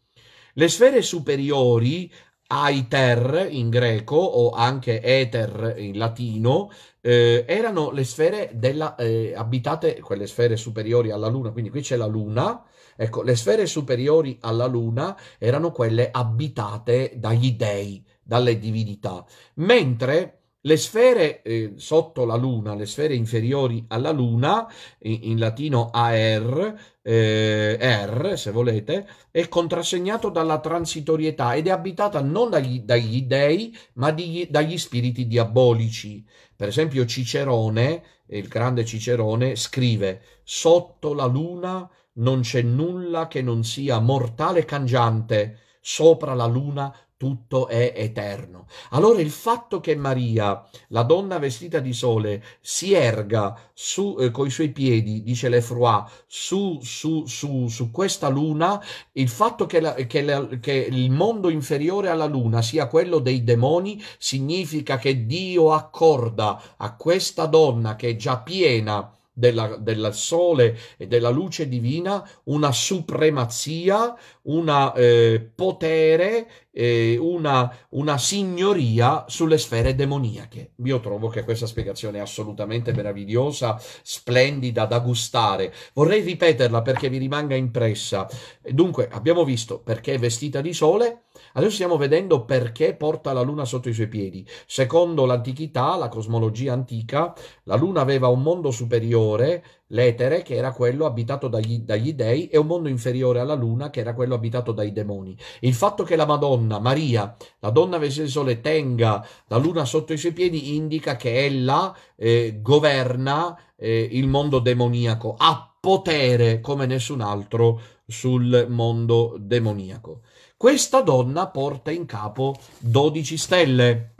Le sfere superiori Aiter in greco o anche Ether in latino eh, erano le sfere della, eh, abitate, quelle sfere superiori alla Luna, quindi qui c'è la Luna, ecco, le sfere superiori alla Luna erano quelle abitate dagli dei, dalle divinità, mentre le sfere eh, sotto la Luna, le sfere inferiori alla Luna, in, in latino AR, eh, R se volete, è contrassegnato dalla transitorietà ed è abitata non dagli, dagli dei, ma di, dagli spiriti diabolici. Per esempio Cicerone, il grande Cicerone, scrive sotto la Luna non c'è nulla che non sia mortale cangiante, sopra la Luna tutto è eterno. Allora il fatto che Maria, la donna vestita di sole, si erga su, eh, coi suoi piedi, dice Lefroy, su, su, su, su questa luna, il fatto che, la, che, la, che il mondo inferiore alla luna sia quello dei demoni, significa che Dio accorda a questa donna che è già piena della, del sole e della luce divina una supremazia, un eh, potere eh, una, una signoria sulle sfere demoniache. Io trovo che questa spiegazione è assolutamente meravigliosa, splendida, da gustare. Vorrei ripeterla perché vi rimanga impressa. Dunque, abbiamo visto perché è vestita di sole, adesso stiamo vedendo perché porta la luna sotto i suoi piedi. Secondo l'antichità, la cosmologia antica, la luna aveva un mondo superiore l'etere, che era quello abitato dagli, dagli, dei, e un mondo inferiore alla luna, che era quello abitato dai demoni. Il fatto che la Madonna, Maria, la donna di sole, tenga la luna sotto i suoi piedi, indica che ella eh, governa eh, il mondo demoniaco, ha potere come nessun altro sul mondo demoniaco. Questa donna porta in capo 12 stelle.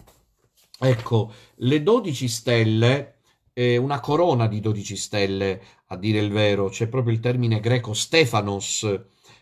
Ecco, le 12 stelle eh, una corona di 12 stelle, a dire il vero, c'è proprio il termine greco Stefanos,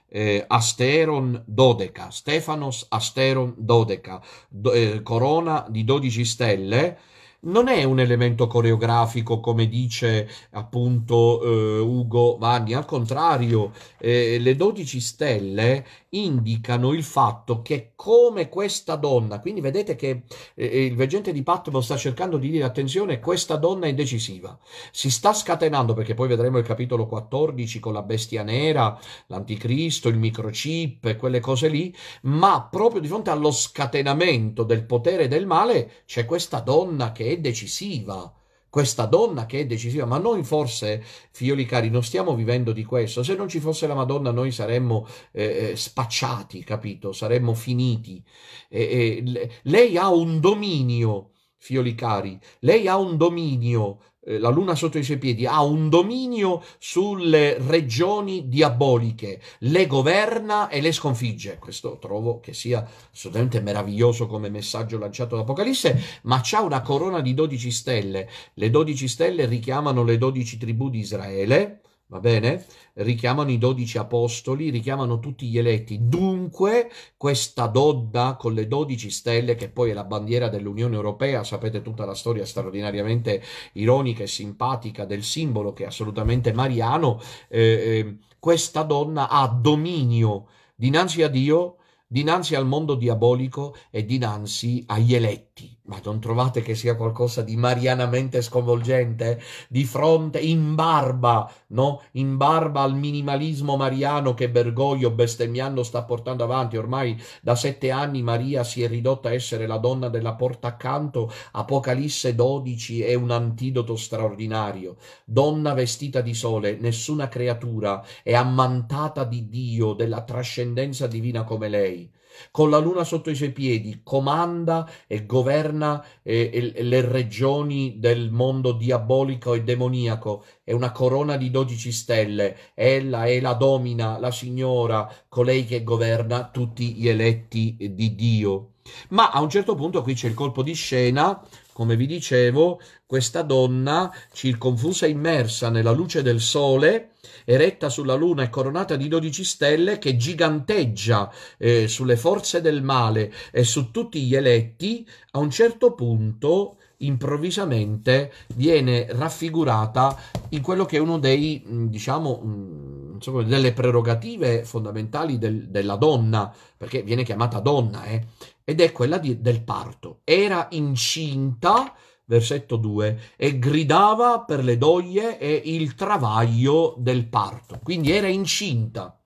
eh, Asteron Dodeca, Stefanos Asteron Dodeca, do, eh, corona di 12 stelle, non è un elemento coreografico come dice appunto eh, Ugo Vanni, al contrario, eh, le 12 stelle indicano il fatto che come questa donna, quindi vedete che eh, eh, il veggente di Patmos sta cercando di dire attenzione, questa donna è decisiva, si sta scatenando perché poi vedremo il capitolo 14 con la bestia nera, l'anticristo, il microchip e quelle cose lì, ma proprio di fronte allo scatenamento del potere del male c'è questa donna che è decisiva questa donna che è decisiva, ma noi forse, figlioli cari, non stiamo vivendo di questo. Se non ci fosse la Madonna noi saremmo eh, eh spacciati, capito? Saremmo finiti. Eh, eh, lei ha un dominio, figlioli cari, lei ha un dominio la luna sotto i suoi piedi, ha un dominio sulle regioni diaboliche, le governa e le sconfigge. Questo trovo che sia assolutamente meraviglioso come messaggio lanciato dall'Apocalisse, ma c'ha una corona di 12 stelle. Le 12 stelle richiamano le 12 tribù di Israele, va bene? Richiamano i dodici apostoli, richiamano tutti gli eletti. Dunque, questa donna con le dodici stelle, che poi è la bandiera dell'Unione Europea, sapete tutta la storia straordinariamente ironica e simpatica del simbolo, che è assolutamente mariano, eh, eh, questa donna ha dominio dinanzi a Dio, dinanzi al mondo diabolico e dinanzi agli eletti. Ma non trovate che sia qualcosa di marianamente sconvolgente? Di fronte, in barba, no? In barba al minimalismo mariano che Bergoglio bestemmiando sta portando avanti. Ormai da sette anni Maria si è ridotta a essere la donna della porta accanto. Apocalisse 12 è un antidoto straordinario. Donna vestita di sole, nessuna creatura è ammantata di Dio, della trascendenza divina come lei con la luna sotto i suoi piedi, comanda e governa eh, le regioni del mondo diabolico e demoniaco, è una corona di dodici stelle, ella è la domina, la signora, colei che governa tutti gli eletti di Dio. Ma a un certo punto qui c'è il colpo di scena, come vi dicevo, questa donna circonfusa e immersa nella luce del sole, eretta sulla luna e coronata di dodici stelle, che giganteggia eh, sulle forze del male e su tutti gli eletti, a un certo punto improvvisamente viene raffigurata in quello che è uno dei, mm, diciamo, mm, insomma, delle prerogative fondamentali del, della donna, perché viene chiamata donna, eh, ed è quella di, del parto. Era incinta versetto 2, e gridava per le doglie e il travaglio del parto. Quindi era incinta.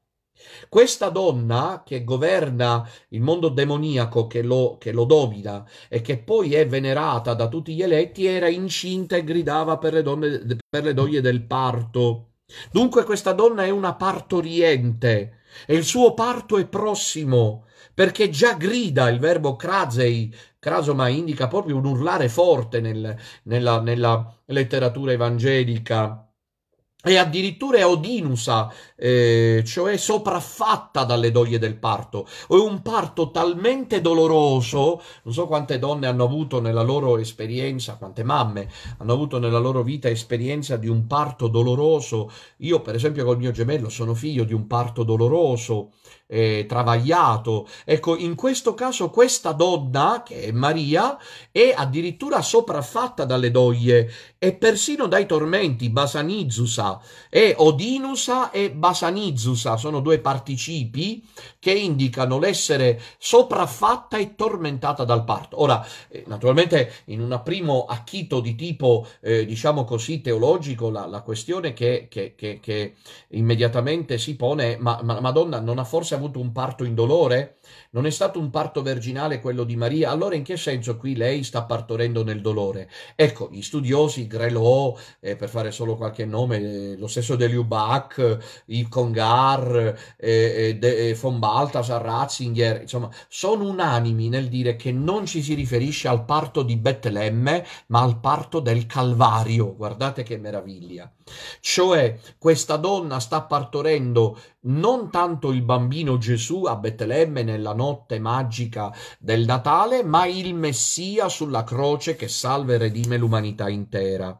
Questa donna che governa il mondo demoniaco, che lo, che lo, domina e che poi è venerata da tutti gli eletti, era incinta e gridava per le, donne, per le doglie del parto. Dunque questa donna è una partoriente e il suo parto è prossimo perché già grida il verbo crasei, crasoma indica proprio un urlare forte nel, nella, nella letteratura evangelica e addirittura è odinusa, eh, cioè sopraffatta dalle doglie del parto. È un parto talmente doloroso, non so quante donne hanno avuto nella loro esperienza, quante mamme hanno avuto nella loro vita esperienza di un parto doloroso. Io, per esempio, col mio gemello sono figlio di un parto doloroso, eh, travagliato. Ecco, in questo caso questa donna, che è Maria, è addirittura sopraffatta dalle doglie e persino dai tormenti, Basanizzusa, e Odinusa e Basanizzusa sono due participi che indicano l'essere sopraffatta e tormentata dal parto. Ora, eh, naturalmente in un primo acchito di tipo, eh, diciamo così, teologico, la, la questione che, che, che, che, immediatamente si pone, ma, ma Madonna non ha forse avuto un parto indolore? Non è stato un parto virginale quello di Maria? Allora in che senso qui lei sta partorendo nel dolore? Ecco, gli studiosi, Grelot, eh, per fare solo qualche nome, eh, lo stesso Deliubach, Yves Congar, eh, eh, von Balthasar, Ratzinger, insomma, sono unanimi nel dire che non ci si riferisce al parto di Betlemme, ma al parto del Calvario. Guardate che meraviglia. Cioè, questa donna sta partorendo non tanto il bambino Gesù a Betlemme nella notte magica del Natale, ma il Messia sulla croce che salva e redime l'umanità intera.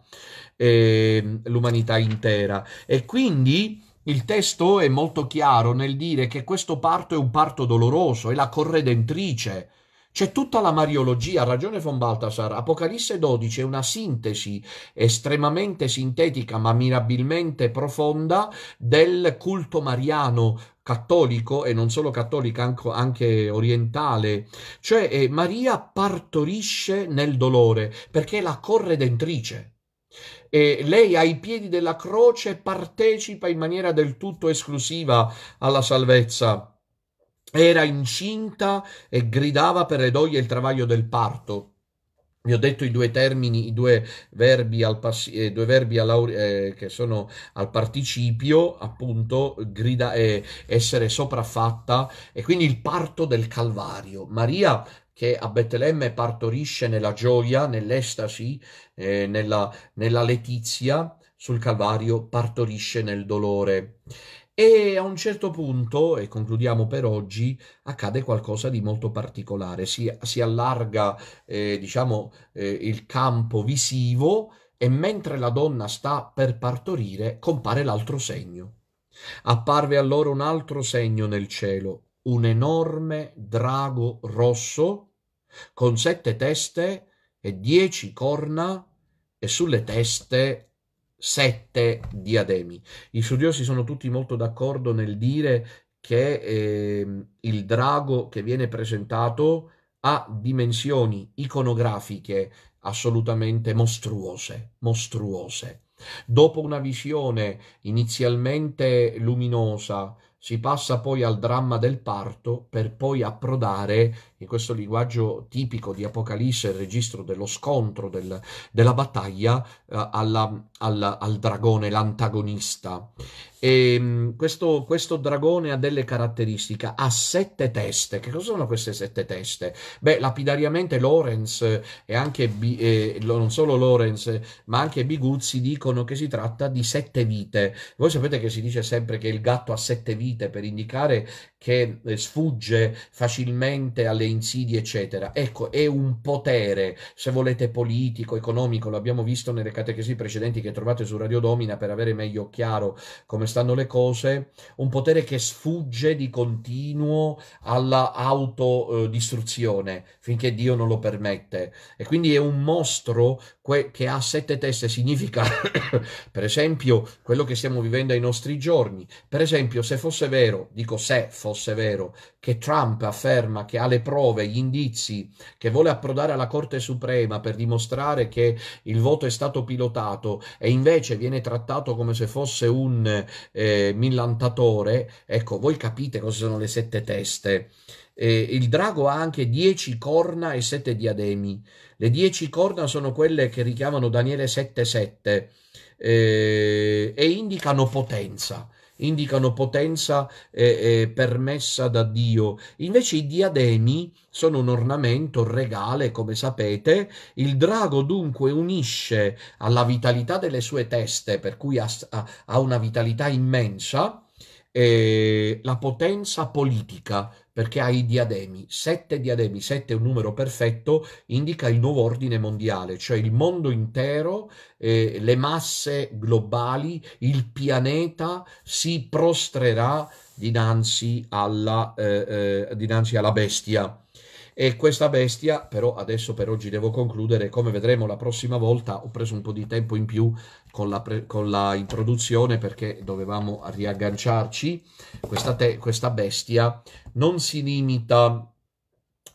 Eh, l'umanità intera. E quindi il testo è molto chiaro nel dire che questo parto è un parto doloroso, è la corredentrice c'è tutta la mariologia, ha ragione von Balthasar, Apocalisse 12 è una sintesi estremamente sintetica ma mirabilmente profonda del culto mariano cattolico e non solo cattolica, anche orientale. Cioè eh, Maria partorisce nel dolore perché è la corredentrice. E lei ai piedi della croce partecipa in maniera del tutto esclusiva alla salvezza era incinta e gridava per le doglie il travaglio del parto. Vi ho detto i due termini, i due verbi, al passi- eh, due verbi eh, che sono al participio, appunto, grida, eh, essere sopraffatta, e quindi il parto del Calvario. Maria che a Betlemme partorisce nella gioia, nell'estasi, eh, nella, nella letizia, sul Calvario partorisce nel dolore. E a un certo punto, e concludiamo per oggi, accade qualcosa di molto particolare, si, si allarga eh, diciamo, eh, il campo visivo e mentre la donna sta per partorire compare l'altro segno. Apparve allora un altro segno nel cielo, un enorme drago rosso con sette teste e dieci corna e sulle teste sette diademi. I studiosi sono tutti molto d'accordo nel dire che eh, il drago che viene presentato ha dimensioni iconografiche assolutamente mostruose, mostruose. Dopo una visione inizialmente luminosa, si passa poi al dramma del parto per poi approdare, in questo linguaggio tipico di Apocalisse, il registro dello scontro, del, della battaglia, eh, alla, alla, al dragone, l'antagonista. E ehm, questo, questo, dragone ha delle caratteristiche, ha sette teste. Che cosa sono queste sette teste? Beh, lapidariamente Lorenz e anche, eh, non solo Lorenz, ma anche Biguzzi dicono che si tratta di sette vite. Voi sapete che si dice sempre che il gatto ha sette vite per indicare che eh, sfugge facilmente alle insidie, eccetera. Ecco, è un potere, se volete, politico, economico, l'abbiamo visto nelle catechesi precedenti che trovate su Radio Domina per avere meglio chiaro come stanno le cose, un potere che sfugge di continuo alla autodistruzione finché Dio non lo permette. E quindi è un mostro che ha sette teste, significa, per esempio, quello che stiamo vivendo ai nostri giorni. Per esempio, se fosse vero, dico se fosse vero, che Trump afferma che ha le prove, gli indizi, che vuole approdare alla Corte Suprema per dimostrare che il voto è stato pilotato e invece viene trattato come se fosse un eh, millantatore, ecco, voi capite cosa sono le sette teste. Eh, il drago ha anche dieci corna e sette diademi. Le dieci corna sono quelle che richiamano Daniele 7,7 eh, e indicano potenza indicano potenza eh, eh, permessa da Dio. Invece i diademi sono un ornamento regale, come sapete. Il drago dunque unisce alla vitalità delle sue teste, per cui ha, ha una vitalità immensa, eh, la potenza politica perché ha i diademi, sette diademi, sette è un numero perfetto, indica il nuovo ordine mondiale, cioè il mondo intero, eh, le masse globali, il pianeta si prostrerà dinanzi alla, eh, eh, dinanzi alla bestia. E questa bestia, però adesso per oggi devo concludere, come vedremo la prossima volta, ho preso un po' di tempo in più con la, con la introduzione perché dovevamo riagganciarci, questa, te, questa bestia non si limita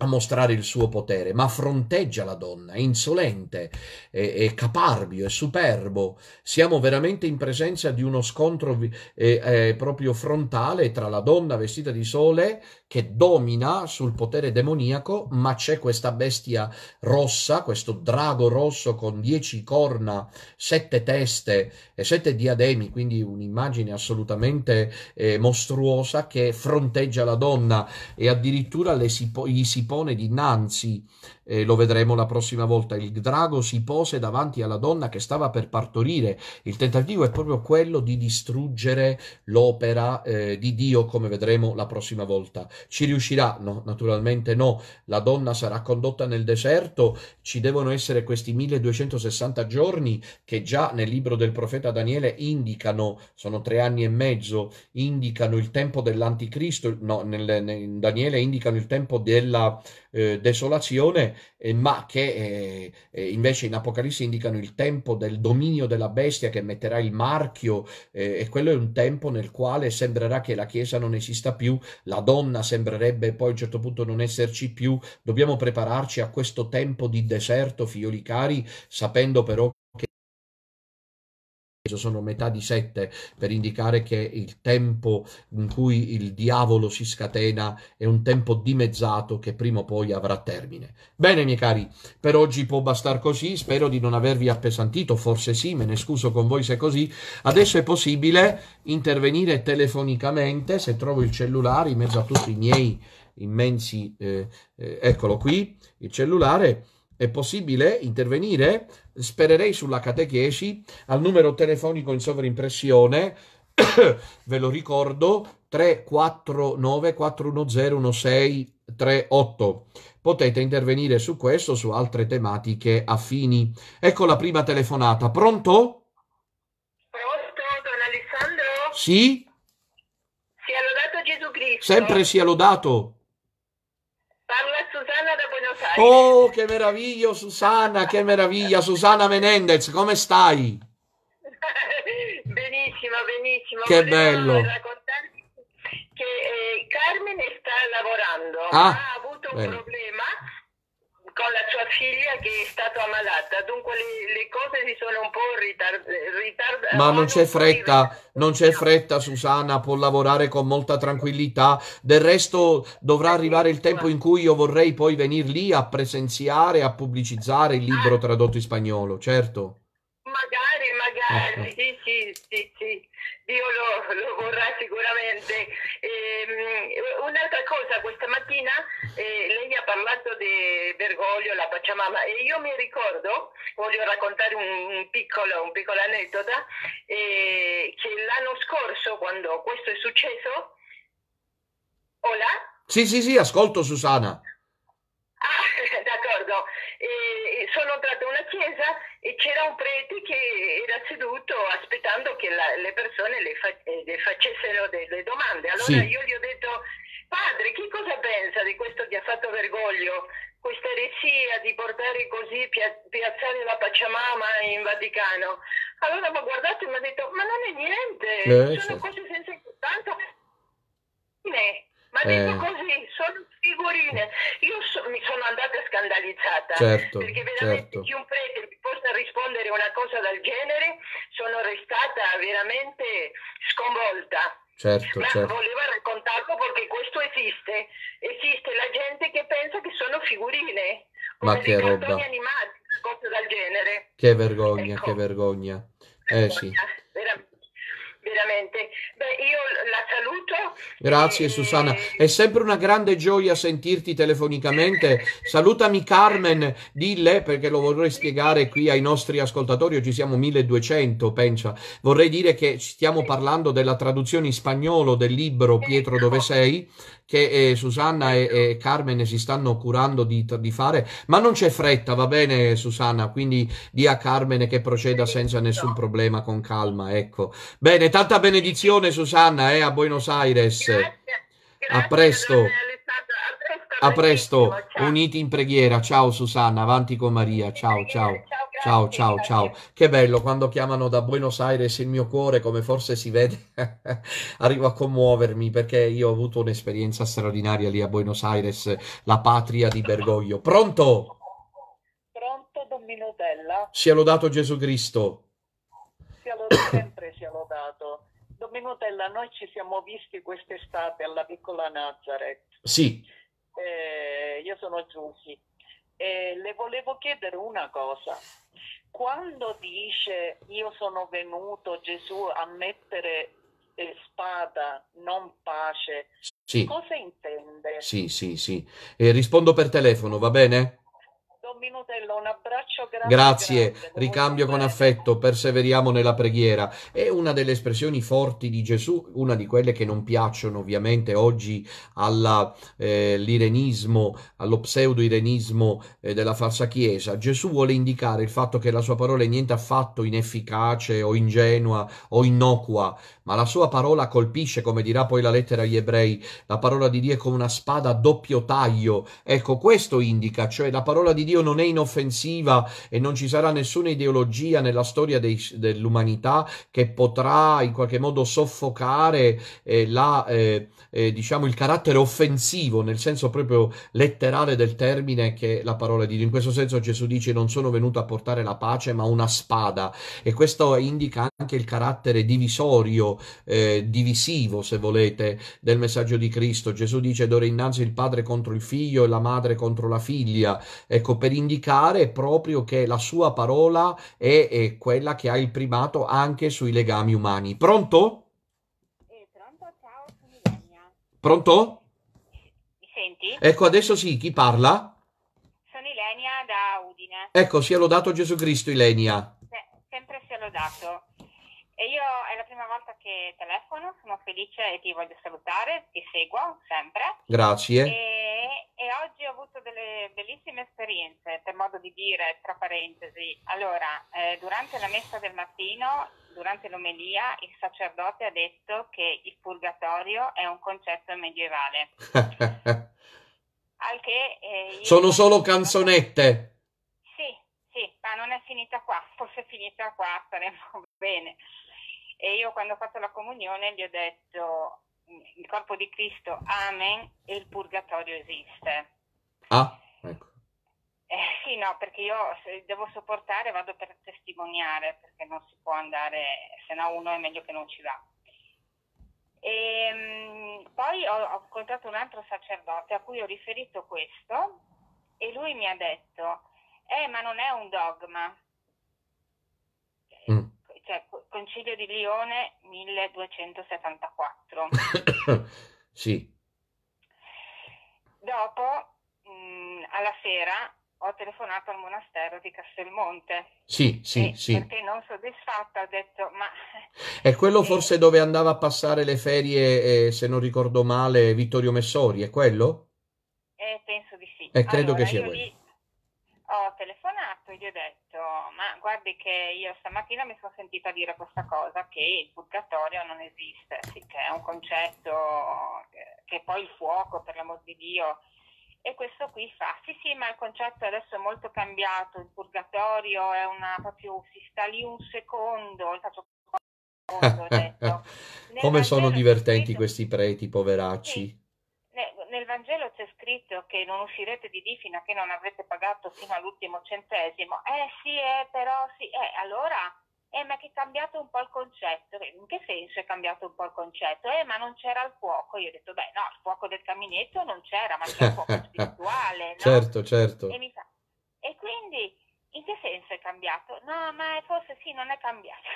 a mostrare il suo potere, ma fronteggia la donna, è insolente, è, è caparbio, è superbo. Siamo veramente in presenza di uno scontro eh, eh, proprio frontale tra la donna vestita di sole che domina sul potere demoniaco, ma c'è questa bestia rossa, questo drago rosso con dieci corna, sette teste e sette diademi, quindi un'immagine assolutamente eh, mostruosa che fronteggia la donna e addirittura le si, gli si pone dinanzi eh, lo vedremo la prossima volta. Il drago si pose davanti alla donna che stava per partorire. Il tentativo è proprio quello di distruggere l'opera eh, di Dio, come vedremo la prossima volta. Ci riuscirà? No, naturalmente no. La donna sarà condotta nel deserto. Ci devono essere questi 1260 giorni che già nel libro del profeta Daniele indicano, sono tre anni e mezzo, indicano il tempo dell'anticristo. No, nel, nel Daniele indicano il tempo della eh, desolazione, eh, ma che eh, eh, invece in Apocalisse indicano il tempo del dominio della bestia che metterà il marchio eh, e quello è un tempo nel quale sembrerà che la Chiesa non esista più, la donna sembrerebbe poi a un certo punto non esserci più, dobbiamo prepararci a questo tempo di deserto, figlioli cari, sapendo però sono metà di sette per indicare che il tempo in cui il diavolo si scatena è un tempo dimezzato che prima o poi avrà termine. Bene, miei cari, per oggi può bastare così, spero di non avervi appesantito, forse sì, me ne scuso con voi se è così. Adesso è possibile intervenire telefonicamente se trovo il cellulare in mezzo a tutti i miei immensi, eh, eh, eccolo qui, il cellulare è possibile intervenire? Spererei sulla catechesi al numero telefonico in sovrimpressione, ve lo ricordo, 349 410 1638. Potete intervenire su questo, su altre tematiche affini. Ecco la prima telefonata. Pronto? Pronto, don Alessandro? Sì? Sia lodato Gesù Cristo. Sempre sia lodato. Susana da Buenos Aires. Oh, che meraviglia, Susana, che meraviglia. Susana Menendez, come stai? benissimo, benissimo. Che Volevo bello. raccontarvi che eh, Carmen sta lavorando, Ah, ha avuto un bene. problema con la sua figlia che è stata ammalata, dunque le, le cose si sono un po' ritardate. Ma non c'è fretta, non c'è fretta, Susana, può lavorare con molta tranquillità. Del resto dovrà arrivare il tempo in cui io vorrei poi venire lì a presenziare, a pubblicizzare il libro tradotto in spagnolo, certo. Magari, magari, Ecco. sì, sì, sì, sì, Dio lo, lo vorrà sicuramente. Ehm, un'altra cosa, questa mattina eh, lei ha parlato di Bergoglio, la Pachamama, e io mi ricordo, voglio raccontare un, piccolo, un piccolo aneddoto, eh, che l'anno scorso, quando questo è successo, Hola? Sì, sì, sì, ascolto Susana. Ah. E sono entrata in una chiesa e c'era un prete che era seduto aspettando che la- le persone le, fa- eh, le facessero delle domande. Allora Sì. io gli ho detto, padre, che cosa pensa di questo che ha fatto Bergoglio? Questa eresia di portare così, pia- piazzare la Pachamama in Vaticano. Allora mi ha guardato e mi ha detto, ma non è niente, Eh, sono sì. cose senza importanza. Ma Eh. detto così, sono figurine. Io so- mi sono andata scandalizzata. Certo, perché veramente certo. che un prete mi possa rispondere una cosa del genere, sono restata veramente sconvolta. Certo, Ma certo. volevo raccontarlo perché questo esiste. Esiste la gente che pensa che sono figurine. Ma come che dei cartoni roba. animati, cose del genere. Che vergogna, Ecco. che vergogna. Eh sì. Vera- veramente. Beh, io la saluto. Grazie Susana, è sempre una grande gioia sentirti telefonicamente. Salutami Carmen, dille perché lo vorrei spiegare qui ai nostri ascoltatori, oggi siamo 1200, pensa. Vorrei dire che stiamo parlando della traduzione in spagnolo del libro Pietro dove sei, che eh, Susanna e, e, Carmen si stanno curando di, di, fare, ma non c'è fretta, va bene Susanna, quindi dia a Carmen che proceda senza nessun problema, con calma, ecco. Bene, tanta benedizione Susanna, eh, a Buenos Aires. Grazie. Grazie, a presto. A presto, uniti in preghiera. Ciao Susanna, avanti con Maria. Ciao, ciao. Ciao, ciao, ciao. Che bello quando chiamano da Buenos Aires il mio cuore, come forse si vede, arrivo a commuovermi perché io ho avuto un'esperienza straordinaria lì a Buenos Aires, la patria di Bergoglio. Pronto? Pronto, Don Minutella? Sia lodato Gesù Cristo. Sia lodato, sempre sia lodato. Don Minutella, noi ci siamo visti quest'estate alla piccola Nazareth. Sì. Eh, io sono Giussi. E le volevo chiedere una cosa. Quando dice io sono venuto Gesù a mettere eh, spada, non pace, sì. cosa intende? Sì, sì, sì. Eh, rispondo per telefono, va bene? Don Minutello, un abbraccio grande. Grazie, grande, ricambio con bene. affetto, perseveriamo nella preghiera. È una delle espressioni forti di Gesù, una di quelle che non piacciono ovviamente oggi all'irenismo, eh, allo pseudo-irenismo eh, della falsa Chiesa. Gesù vuole indicare il fatto che la sua parola è niente affatto inefficace o ingenua o innocua, ma la sua parola colpisce, come dirà poi la lettera agli ebrei, la parola di Dio è come una spada a doppio taglio. Ecco, questo indica, cioè la parola di Dio Dio non è inoffensiva e non ci sarà nessuna ideologia nella storia dei, dell'umanità che potrà in qualche modo soffocare eh, la, eh, eh, diciamo il carattere offensivo nel senso proprio letterale del termine che la parola di Dio. In questo senso Gesù dice non sono venuto a portare la pace ma una spada e questo indica anche il carattere divisorio, eh, divisivo se volete, del messaggio di Cristo. Gesù dice d'ora innanzi il padre contro il figlio e la madre contro la figlia. Ecco, per indicare proprio che la sua parola è, è quella che ha il primato anche sui legami umani. Pronto? Eh, pronto? Ciao, sono Ilenia. Pronto? Mi senti? Ecco, adesso sì, chi parla? Sono Ilenia da Udine. Ecco, sia lodato Gesù Cristo, Ilenia. Se- sempre sia lodato. E io è la prima volta che telefono, sono felice e ti voglio salutare, ti seguo sempre. Grazie. E, e oggi ho avuto delle bellissime esperienze, per modo di dire, tra parentesi. Allora, eh, durante la messa del mattino, durante l'omelia, il sacerdote ha detto che il purgatorio è un concetto medievale. Al che eh, Sono solo canzonette. Sì, sì, ma non è finita qua, forse è finita qua, staremo bene. E io quando ho fatto la comunione gli ho detto, il corpo di Cristo, amen, e il purgatorio esiste. Ah, ecco. Eh, sì, no, perché io devo sopportare vado per testimoniare, perché non si può andare, se no uno è meglio che non ci va. E, mm, poi ho, ho incontrato un altro sacerdote a cui ho riferito questo e lui mi ha detto, eh, ma non è un dogma. Mm. Cioè, Co- Concilio di Lione 1274. sì. Dopo, mh, alla sera, ho telefonato al monastero di Castelmonte. Sì, sì, e sì. Perché non soddisfatta ho detto, ma È quello forse dove andava a passare le ferie, eh, se non ricordo male, Vittorio Messori, è quello? eh, penso di sì. Eh, credo che Allora, sia io quello. lì ho telefonato e gli ho detto, ma guardi che io stamattina mi sono sentita dire questa cosa, che il purgatorio non esiste, sì, che è un concetto che, che poi il fuoco, per l'amor di Dio. E questo qui fa, sì sì, ma il concetto adesso è molto cambiato, il purgatorio è una proprio, si sta lì un secondo, faccio un secondo, Come sono divertenti questi preti, poveracci. Ne- Nel Vangelo c'è scritto che non uscirete di lì fino a che non avrete pagato fino all'ultimo centesimo. Eh sì, eh, però sì, eh, allora, eh, ma che è cambiato un po' il concetto. In che senso è cambiato un po' il concetto? Eh, ma non c'era il fuoco. Io ho detto, beh, no, il fuoco del caminetto non c'era, ma c'era il fuoco spirituale, no? Certo, certo. E, fa, e quindi, in che senso è cambiato? No, ma forse sì, non è cambiato.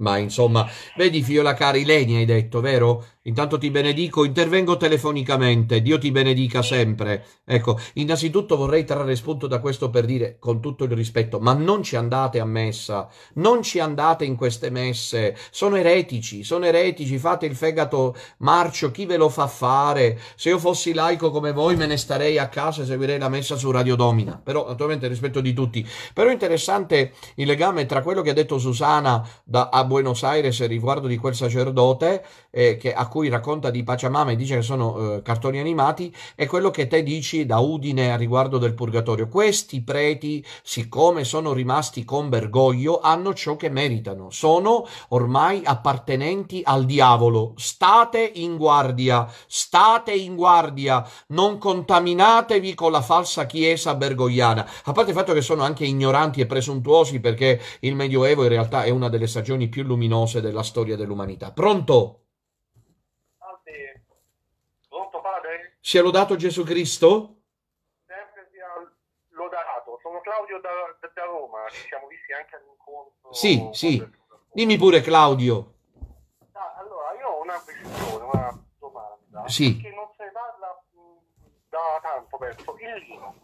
Ma insomma, vedi Fiola cara, Ilenia hai detto, vero? Intanto ti benedico, intervengo telefonicamente, Dio ti benedica sempre. Ecco, innanzitutto vorrei trarre spunto da questo per dire, con tutto il rispetto, ma non ci andate a messa, non ci andate in queste messe, sono eretici, sono eretici, fate il fegato marcio, chi ve lo fa fare? Se io fossi laico come voi me ne starei a casa e seguirei la messa su Radio Domina, però naturalmente rispetto di tutti. Però è interessante il legame tra quello che ha detto Susana da, a Buenos Aires riguardo di quel sacerdote eh, che, a cui racconta di Pachamama e dice che sono eh, cartoni animati e quello che te dici da Udine a riguardo del purgatorio. Questi preti, siccome sono rimasti con Bergoglio, hanno ciò che meritano, sono ormai appartenenti al diavolo. State in guardia, state in guardia, non contaminatevi con la falsa chiesa bergogliana, a parte il fatto che sono anche ignoranti e presuntuosi perché il Medioevo in realtà è una delle stagioni più luminose della storia dell'umanità. Pronto? Sia lodato Gesù Cristo? Sempre sia lodato. Sono Claudio da, da Roma, ci siamo visti anche all'incontro. Sì, sì. Dimmi pure Claudio. Ah, allora, io ho una questione, una domanda. Sì. Che non se ne parla da tanto verso il lino.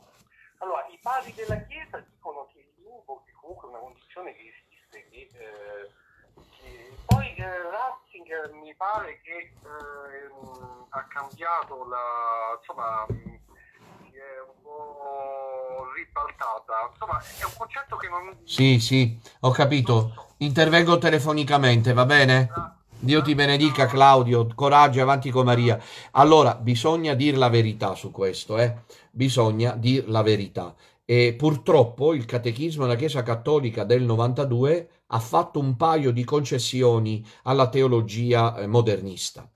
Allora, i padri della Chiesa dicono che il lino è comunque una condizione che esiste, che, eh, che... poi eh, Ratzinger mi pare che eh, ha cambiato la, insomma, si è un po' ribaltata. Insomma, è un concetto che non... Sì, sì, ho capito. Intervengo telefonicamente, va bene? Dio ti benedica Claudio, coraggio, avanti con Maria. Allora, bisogna dire la verità su questo, eh? Bisogna dire la verità. E purtroppo il catechismo della Chiesa Cattolica del 92 ha fatto un paio di concessioni alla teologia eh, modernista.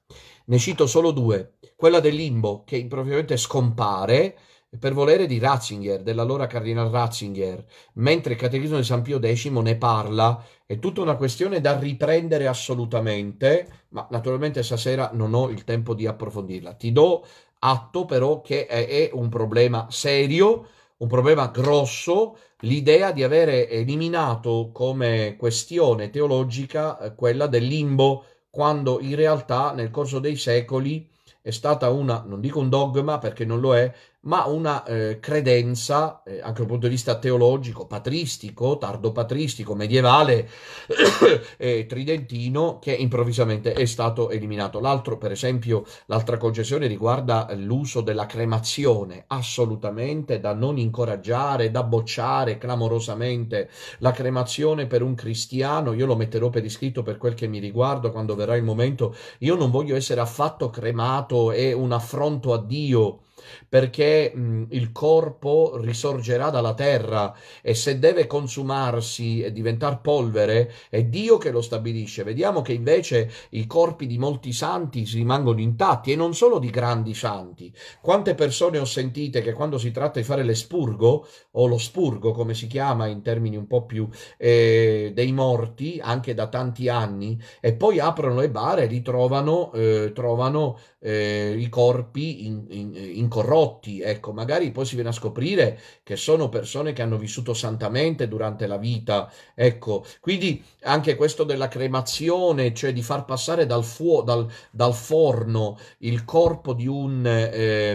Ne cito solo due. Quella del limbo, che improvvisamente scompare per volere di Ratzinger, dell'allora cardinal Ratzinger, mentre il Catechismo di San Pio X ne parla, è tutta una questione da riprendere assolutamente, ma naturalmente stasera non ho il tempo di approfondirla. Ti do atto però che è un problema serio, un problema grosso, l'idea di avere eliminato come questione teologica eh, quella del limbo quando in realtà nel corso dei secoli è stata una, non dico un dogma perché non lo è, ma una eh, credenza, eh, anche dal punto di vista teologico, patristico, tardopatristico, medievale, eh, tridentino, che improvvisamente è stato eliminato. L'altro, per esempio, l'altra concessione riguarda l'uso della cremazione, assolutamente da non incoraggiare, da bocciare clamorosamente. La cremazione per un cristiano, io lo metterò per iscritto per quel che mi riguarda quando verrà il momento, io non voglio essere affatto cremato, è un affronto a Dio perché mh, il corpo risorgerà dalla terra e se deve consumarsi e diventare polvere è Dio che lo stabilisce. Vediamo che invece i corpi di molti santi rimangono intatti e non solo di grandi santi. Quante persone ho sentite che quando si tratta di fare l'espurgo o lo spurgo come si chiama in termini un po' più eh, dei morti anche da tanti anni e poi aprono le bare e ritrovano eh, trovano eh, i corpi in, in, incorrotti, ecco, magari poi si viene a scoprire che sono persone che hanno vissuto santamente durante la vita, ecco, quindi anche questo della cremazione, cioè di far passare dal, fuo- dal, dal forno il corpo di un, eh,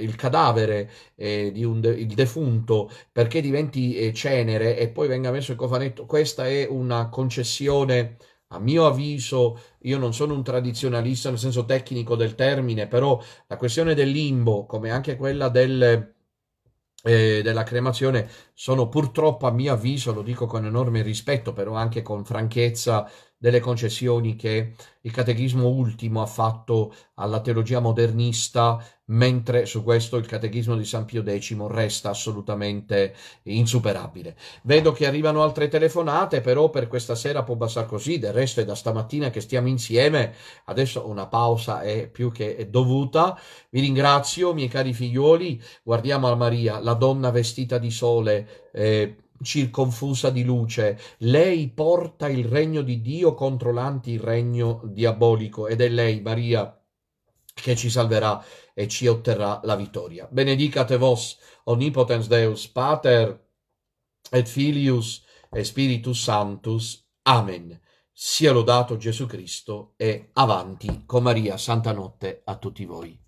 il cadavere eh, di un de- il defunto perché diventi eh, cenere e poi venga messo il cofanetto, questa è una concessione a mio avviso, io non sono un tradizionalista nel senso tecnico del termine, però la questione del limbo, come anche quella del, eh, della cremazione, sono purtroppo a mio avviso, lo dico con enorme rispetto, però anche con franchezza, delle concessioni che il catechismo ultimo ha fatto alla teologia modernista, mentre su questo il catechismo di San Pio X resta assolutamente insuperabile. Vedo che arrivano altre telefonate, però per questa sera può bastare così, del resto è da stamattina che stiamo insieme, adesso una pausa è più che dovuta. Vi ringrazio, miei cari figliuoli, guardiamo a Maria, la donna vestita di sole. Eh, circonfusa di luce, lei porta il regno di Dio contro l'antiregno diabolico ed è lei, Maria, che ci salverà e ci otterrà la vittoria. Benedicate vos, omnipotens Deus, Pater et Filius et Spiritus Sanctus. Amen. sia lodato Gesù Cristo e avanti con Maria, santa notte a tutti voi.